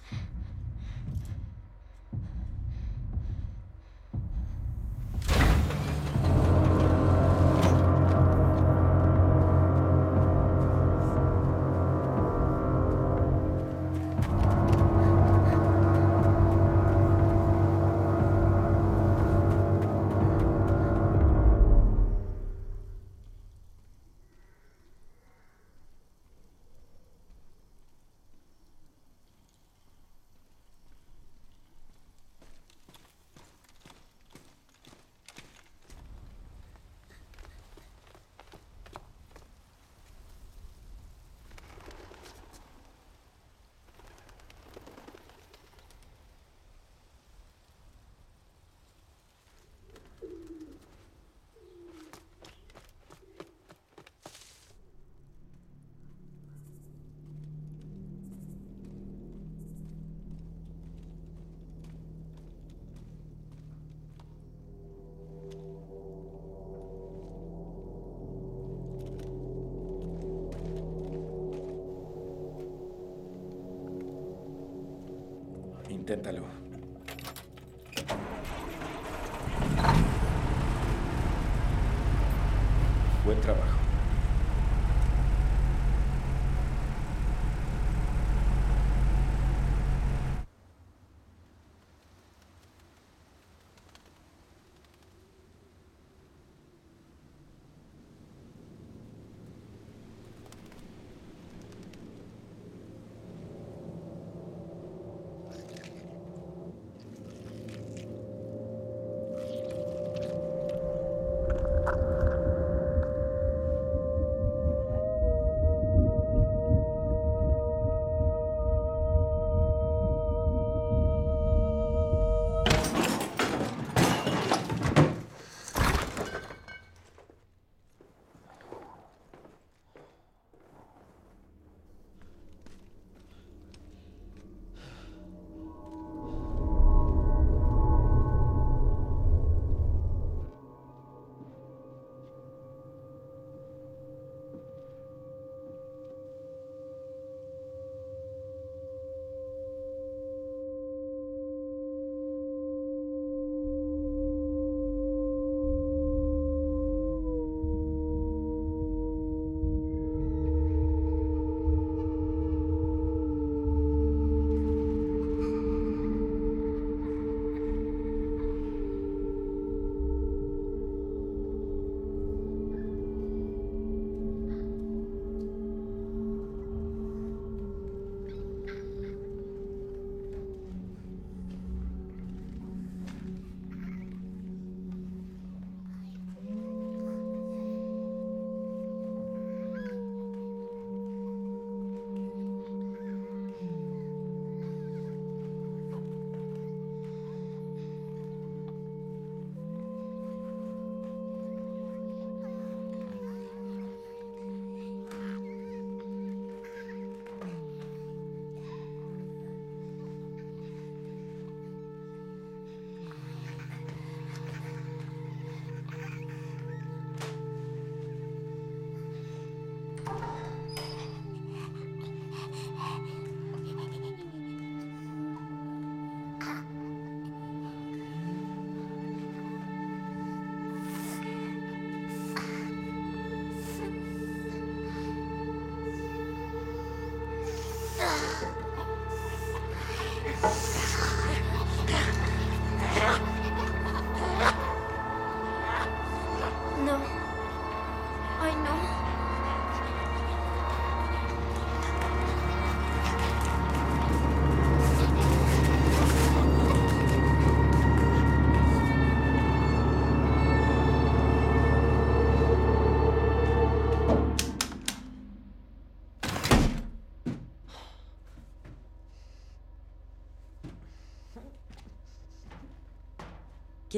Inténtalo.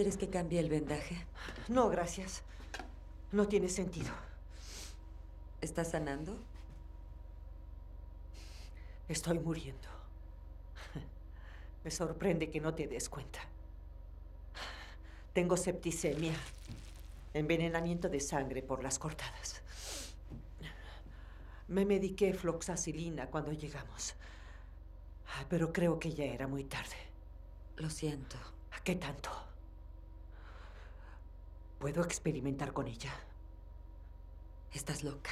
¿Quieres que cambie el vendaje? No, gracias. No tiene sentido. ¿Estás sanando? Estoy muriendo. Me sorprende que no te des cuenta. Tengo septicemia, envenenamiento de sangre por las cortadas. Me mediqué floxacilina cuando llegamos, Ah, pero creo que ya era muy tarde. Lo siento. ¿Qué tanto? ¿Puedo experimentar con ella? Estás loca.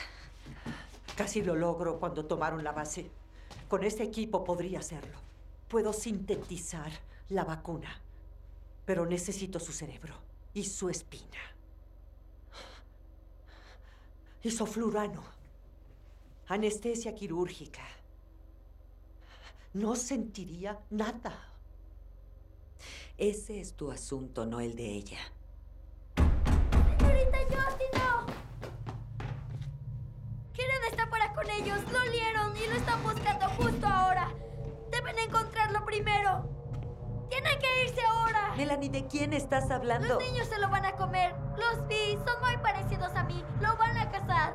Casi lo logro cuando tomaron la base. Con este equipo podría hacerlo. Puedo sintetizar la vacuna, pero necesito su cerebro y su espina. Isoflurano. Anestesia quirúrgica. No sentiría nada. Ese es tu asunto, no el de ella. Señorita Justino. Quieren estar para con ellos. Lo olieron y lo están buscando justo ahora. Deben encontrarlo primero. Tienen que irse ahora. Melanie, ¿de quién estás hablando? Los niños se lo van a comer. Los vi. Son muy parecidos a mí. Lo van a cazar.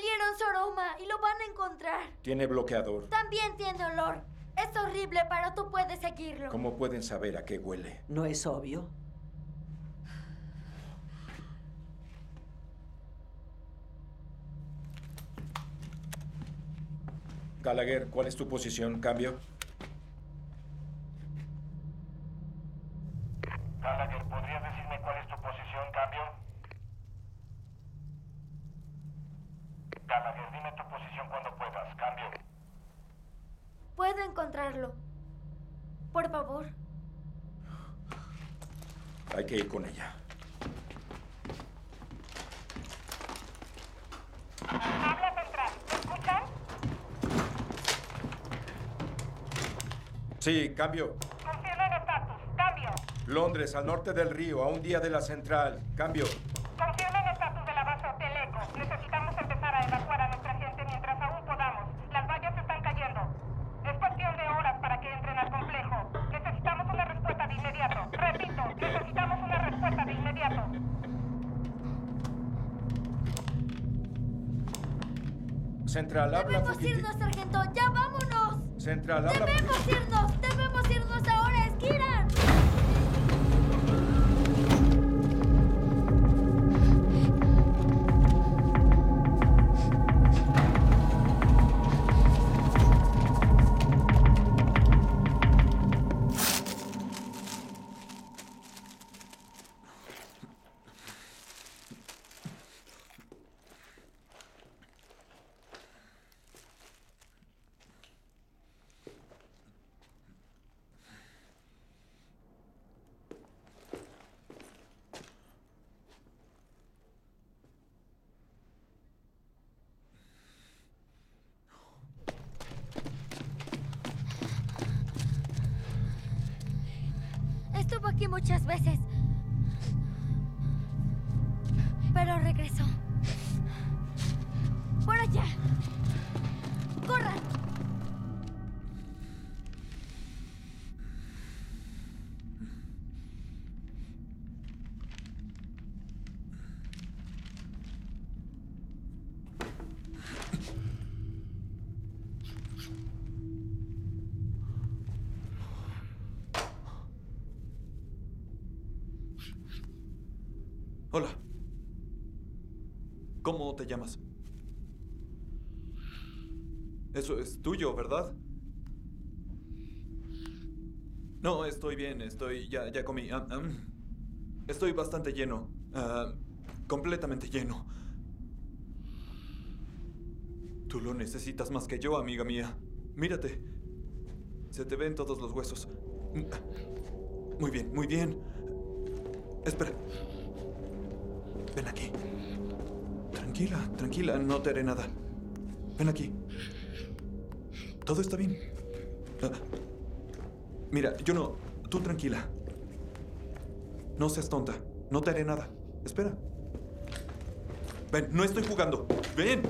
Con Soroma y lo van a encontrar. Tiene bloqueador. También tiene olor. Es horrible, pero tú puedes seguirlo. ¿Cómo pueden saber a qué huele? ¿No es obvio? Gallagher, ¿cuál es tu posición? ¿Cambio? Gallagher, ¿podrías decirme cuál es tu posición? ¿Cambio? Gallagher, dime tu posición cuando puedas. ¿Cambio? Puedo encontrarlo. Por favor. Hay que ir con ella. Habla central. ¿Me escuchan? Cambio. Confirmen estatus. Cambio. Londres, al norte del río, a un día de la central. Cambio. Confirmen estatus de la base Hotel Eco. Necesitamos empezar a evacuar a nuestra gente mientras aún podamos. Las vallas están cayendo. Es cuestión de horas para que entren al complejo. Necesitamos una respuesta de inmediato. Repito, necesitamos una respuesta de inmediato. Central, habla Debemos irnos, sargento. ¡Ya vámonos! Central, habla ¡Debemos allá! ¡Corran! Hola. ¿Cómo te llamas? Eso es tuyo, ¿verdad? No, estoy bien, estoy... Ya, ya comí. Ah, ah, estoy bastante lleno. Ah, completamente lleno. Tú lo necesitas más que yo, amiga mía. Mírate. Se te ven todos los huesos. Muy bien, muy bien. Espera. Ven aquí. Tranquila, tranquila, no te haré nada. Ven aquí. Todo está bien. Ah, mira, yo no... Tú tranquila. No seas tonta. No te haré nada. Espera. Ven, no estoy jugando. Ven.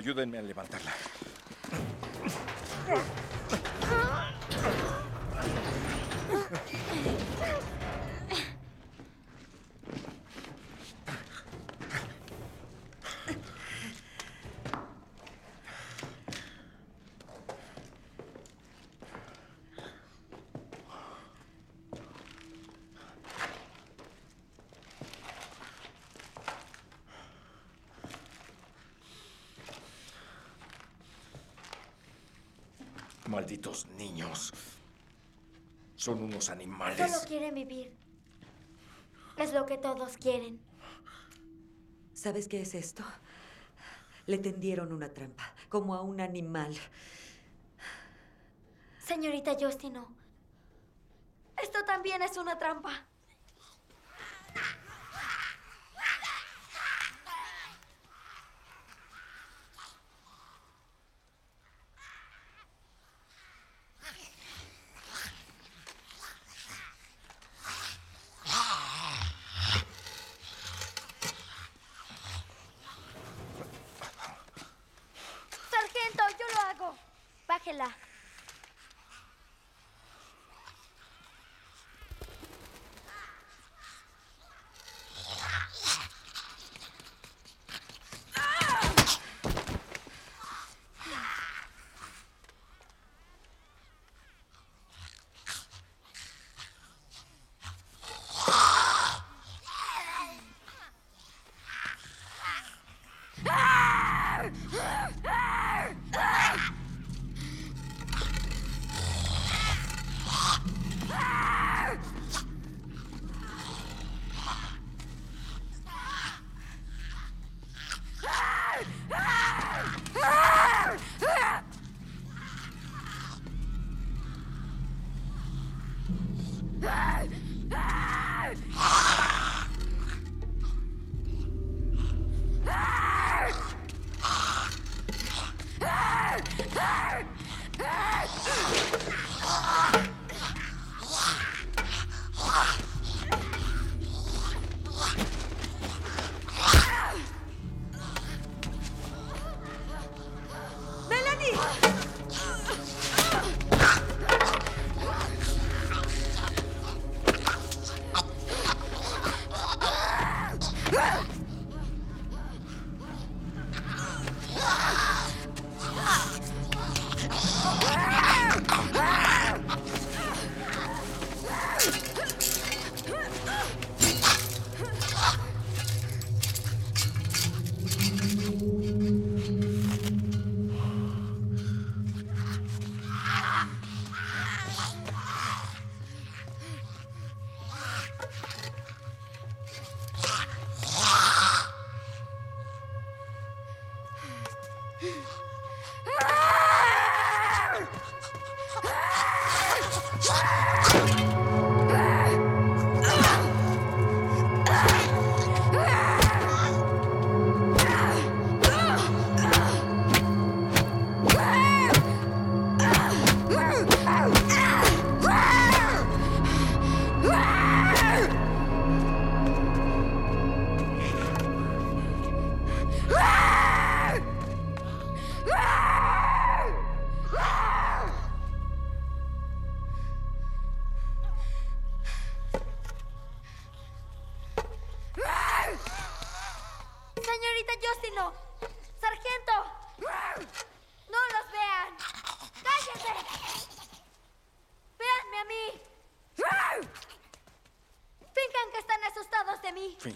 Ayúdenme a levantarla. Malditos niños. Son unos Solo animales. quieren vivir. Es lo que todos quieren. ¿Sabes qué es esto? Le tendieron una trampa, como a un animal. Señorita Justino, esto también es una trampa.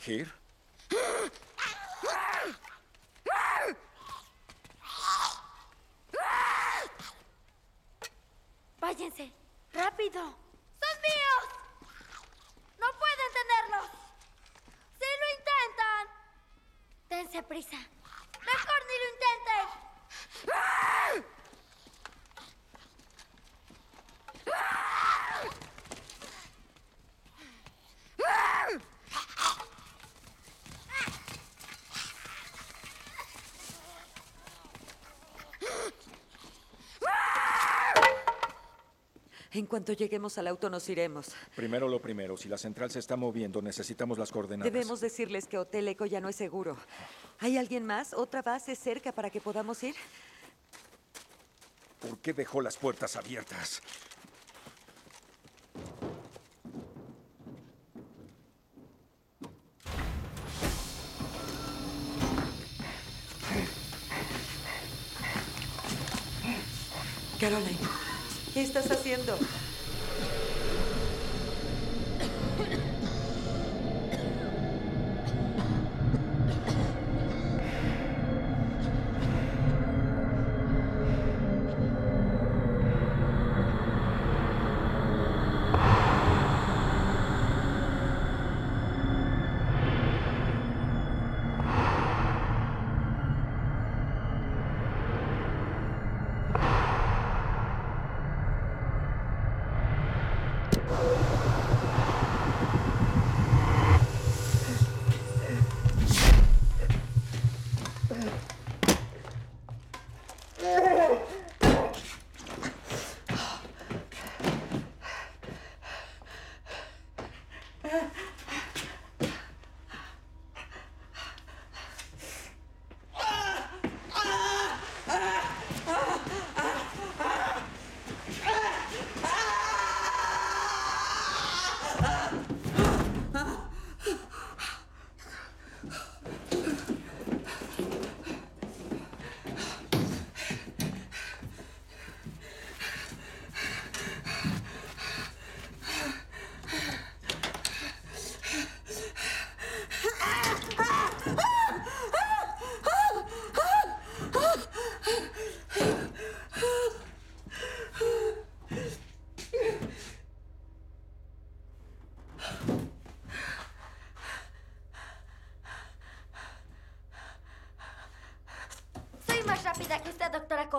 ¿Fingir? Váyanse, rápido. ¡Son míos! ¡No pueden tenerlos! ¡Si lo intentan! Dense prisa. ¡Mejor ni lo intenten! En cuanto lleguemos al auto nos iremos. Primero lo primero, si la central se está moviendo, necesitamos las coordenadas. Debemos decirles que Hotel Eco ya no es seguro. ¿Hay alguien más? ¿Otra base cerca para que podamos ir? ¿Por qué dejó las puertas abiertas? Caroline, ¿qué estás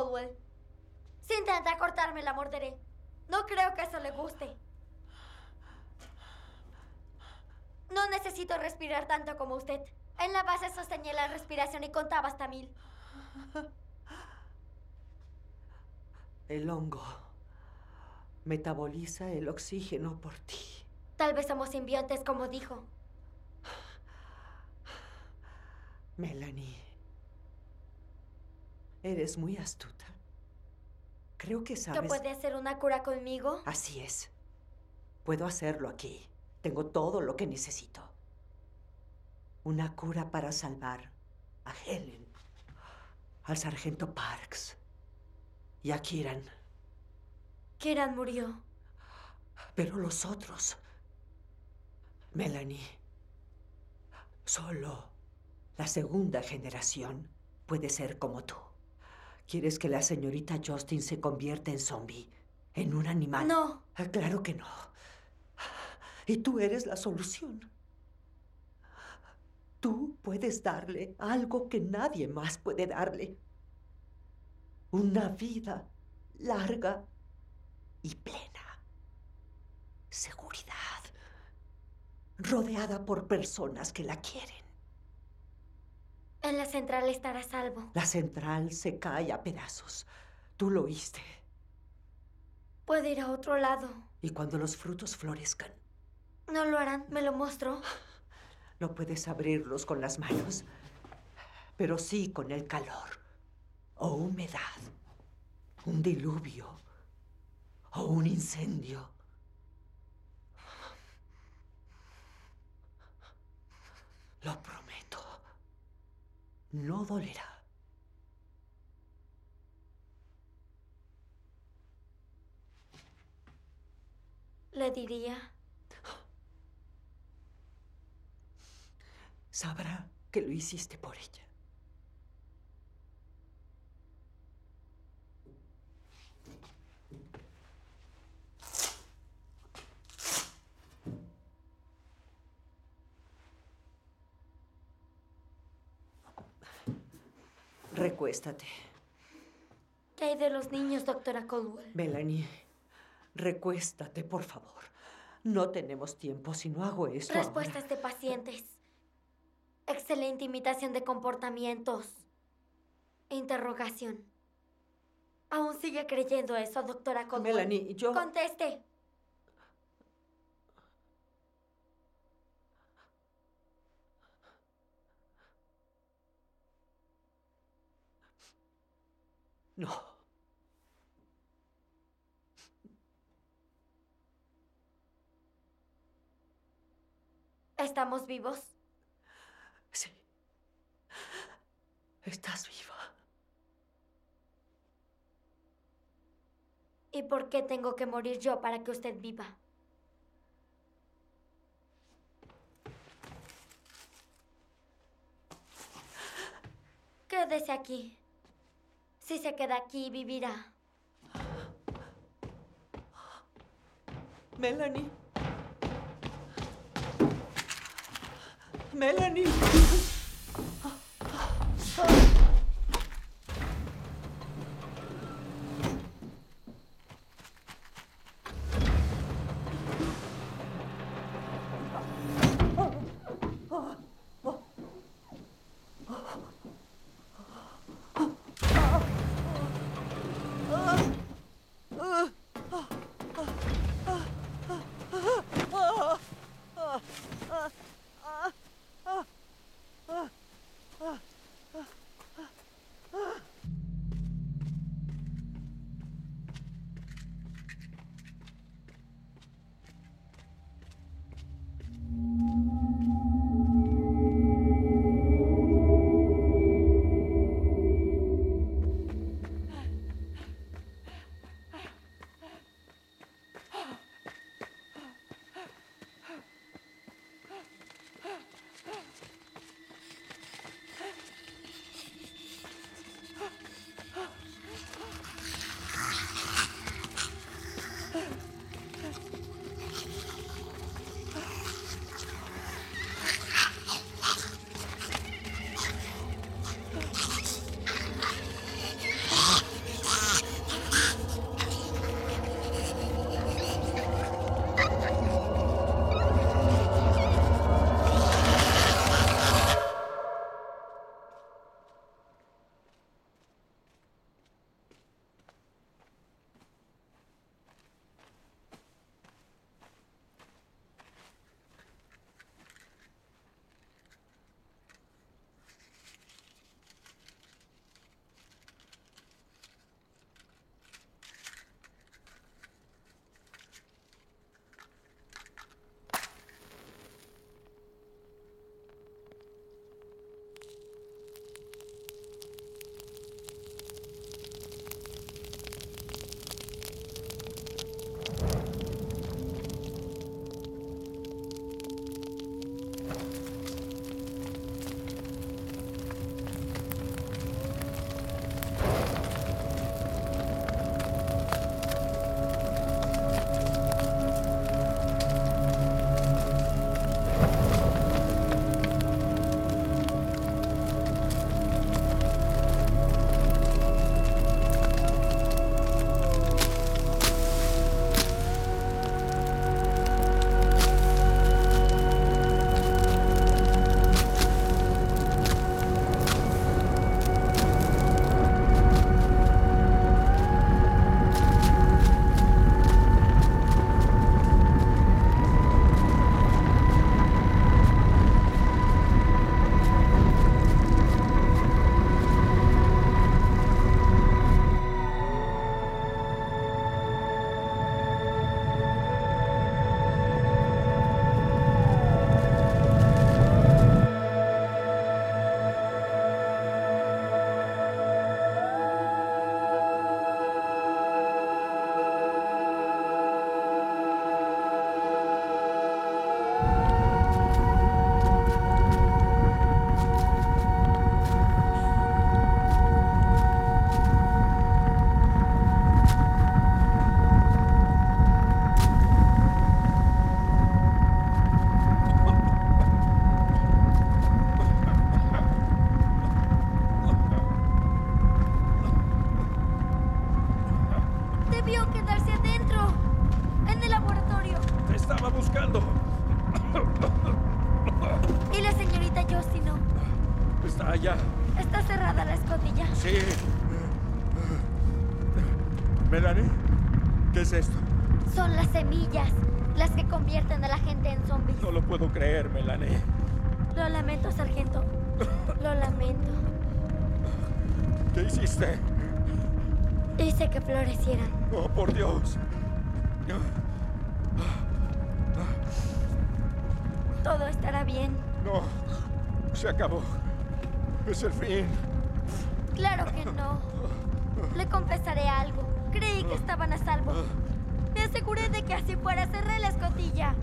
Caldwell. Si intenta cortarme, la morderé. No creo que eso le guste. No necesito respirar tanto como usted. En la base sostenía la respiración y contaba hasta mil. El hongo metaboliza el oxígeno por ti. Tal vez somos simbiontes, como dijo. Melanie, eres muy astuta. Creo que ¿Que sabes. puede hacer una cura conmigo? Así es. Puedo hacerlo aquí. Tengo todo lo que necesito. Una cura para salvar a Helen, al sargento Parks y a Kiran. Kiran murió. Pero los otros. Melanie. Solo la segunda generación puede ser como tú. ¿Quieres que la señorita Justin se convierta en zombie? ¿En un animal? No. Ah, claro que no. Y tú eres la solución. Tú puedes darle algo que nadie más puede darle. Una vida larga y plena. Seguridad. Rodeada por personas que la quieren. En la central estará a salvo. La central se cae a pedazos. Tú lo oíste. Puede ir a otro lado. Y cuando los frutos florezcan, No lo harán, me lo mostró. no puedes abrirlos con las manos, pero sí con el calor o humedad, un diluvio o un incendio. Lo prometo. No dolerá. Le diría. Sabrá que lo hiciste por ella. Recuéstate. ¿Qué hay de los niños, doctora Caldwell? Melanie, recuéstate, por favor. No tenemos tiempo si no hago esto. ahora. Respuestas de pacientes. Excelente imitación de comportamientos. Interrogación. ¿Aún sigue creyendo eso, doctora Caldwell? Melanie, yo. Conteste. No. ¿Estamos vivos? Sí. Estás viva. ¿Y por qué tengo que morir yo para que usted viva? Quédese aquí. Si se queda aquí, vivirá. Melanie. Melanie. Melanie, ¿qué es esto? Son las semillas, las que convierten a la gente en zombies. No lo puedo creer, Melanie. Lo lamento, sargento. Lo lamento. ¿Qué hiciste? Hice que florecieran. Oh, por Dios. Todo estará bien. No, se acabó. Es el fin. Claro que no. Le confesaré algo. Creí que estaban a salvo. Me aseguré de que así fuera. Cerré la escotilla.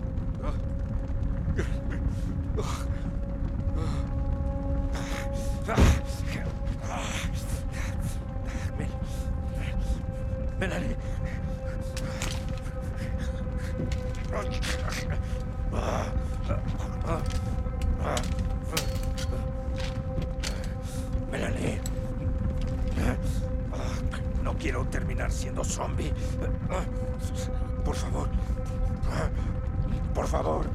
Por favor.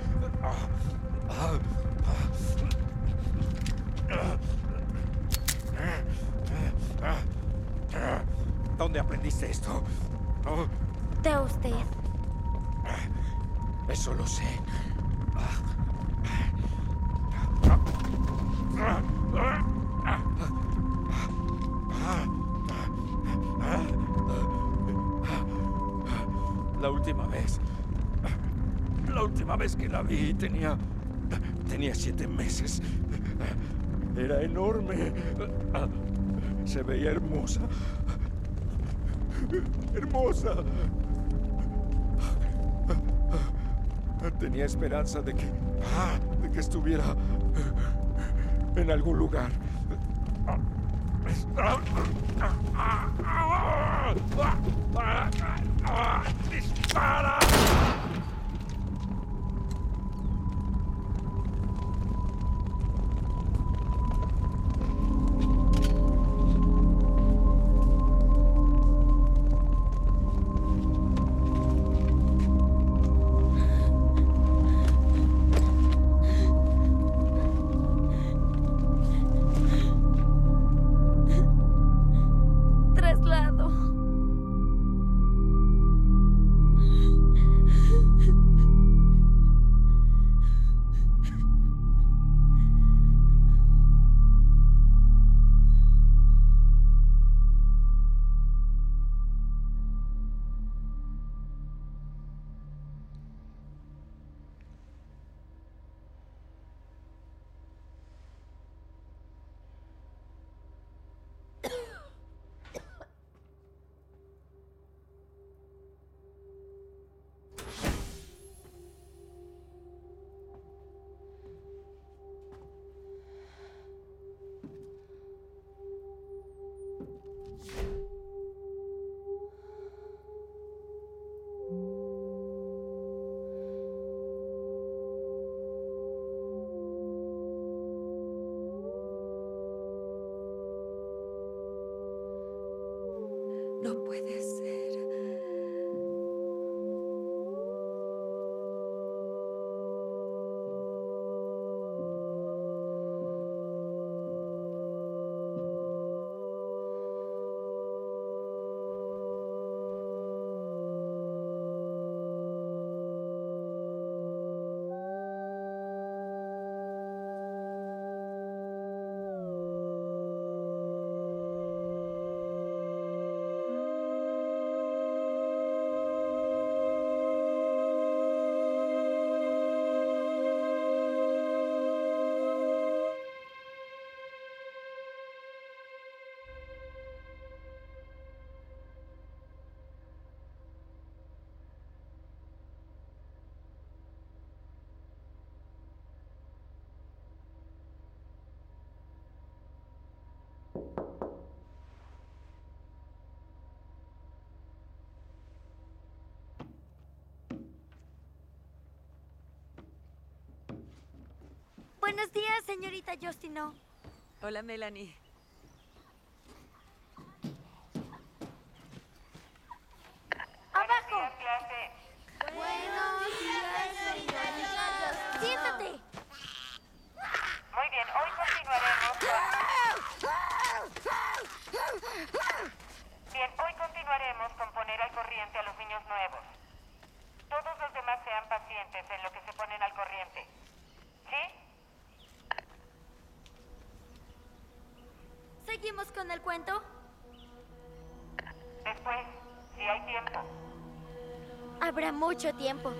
¿Dónde aprendiste esto? De usted. Eso lo sé. Vez que la vi tenía. Tenía siete meses. Era enorme. Se veía hermosa. Hermosa. Tenía esperanza de que. de que estuviera. en algún lugar. ¡Dispara! No puede Buenos días, señorita Justino. Hola, Melanie. Buenos días, clase. Bien, hoy continuaremos con poner al corriente a los niños nuevos. Todos los demás sean pacientes en lo que se ponen al corriente. ¿Sí? ¿Seguimos con el cuento? Después, si hay tiempo. Habrá mucho tiempo.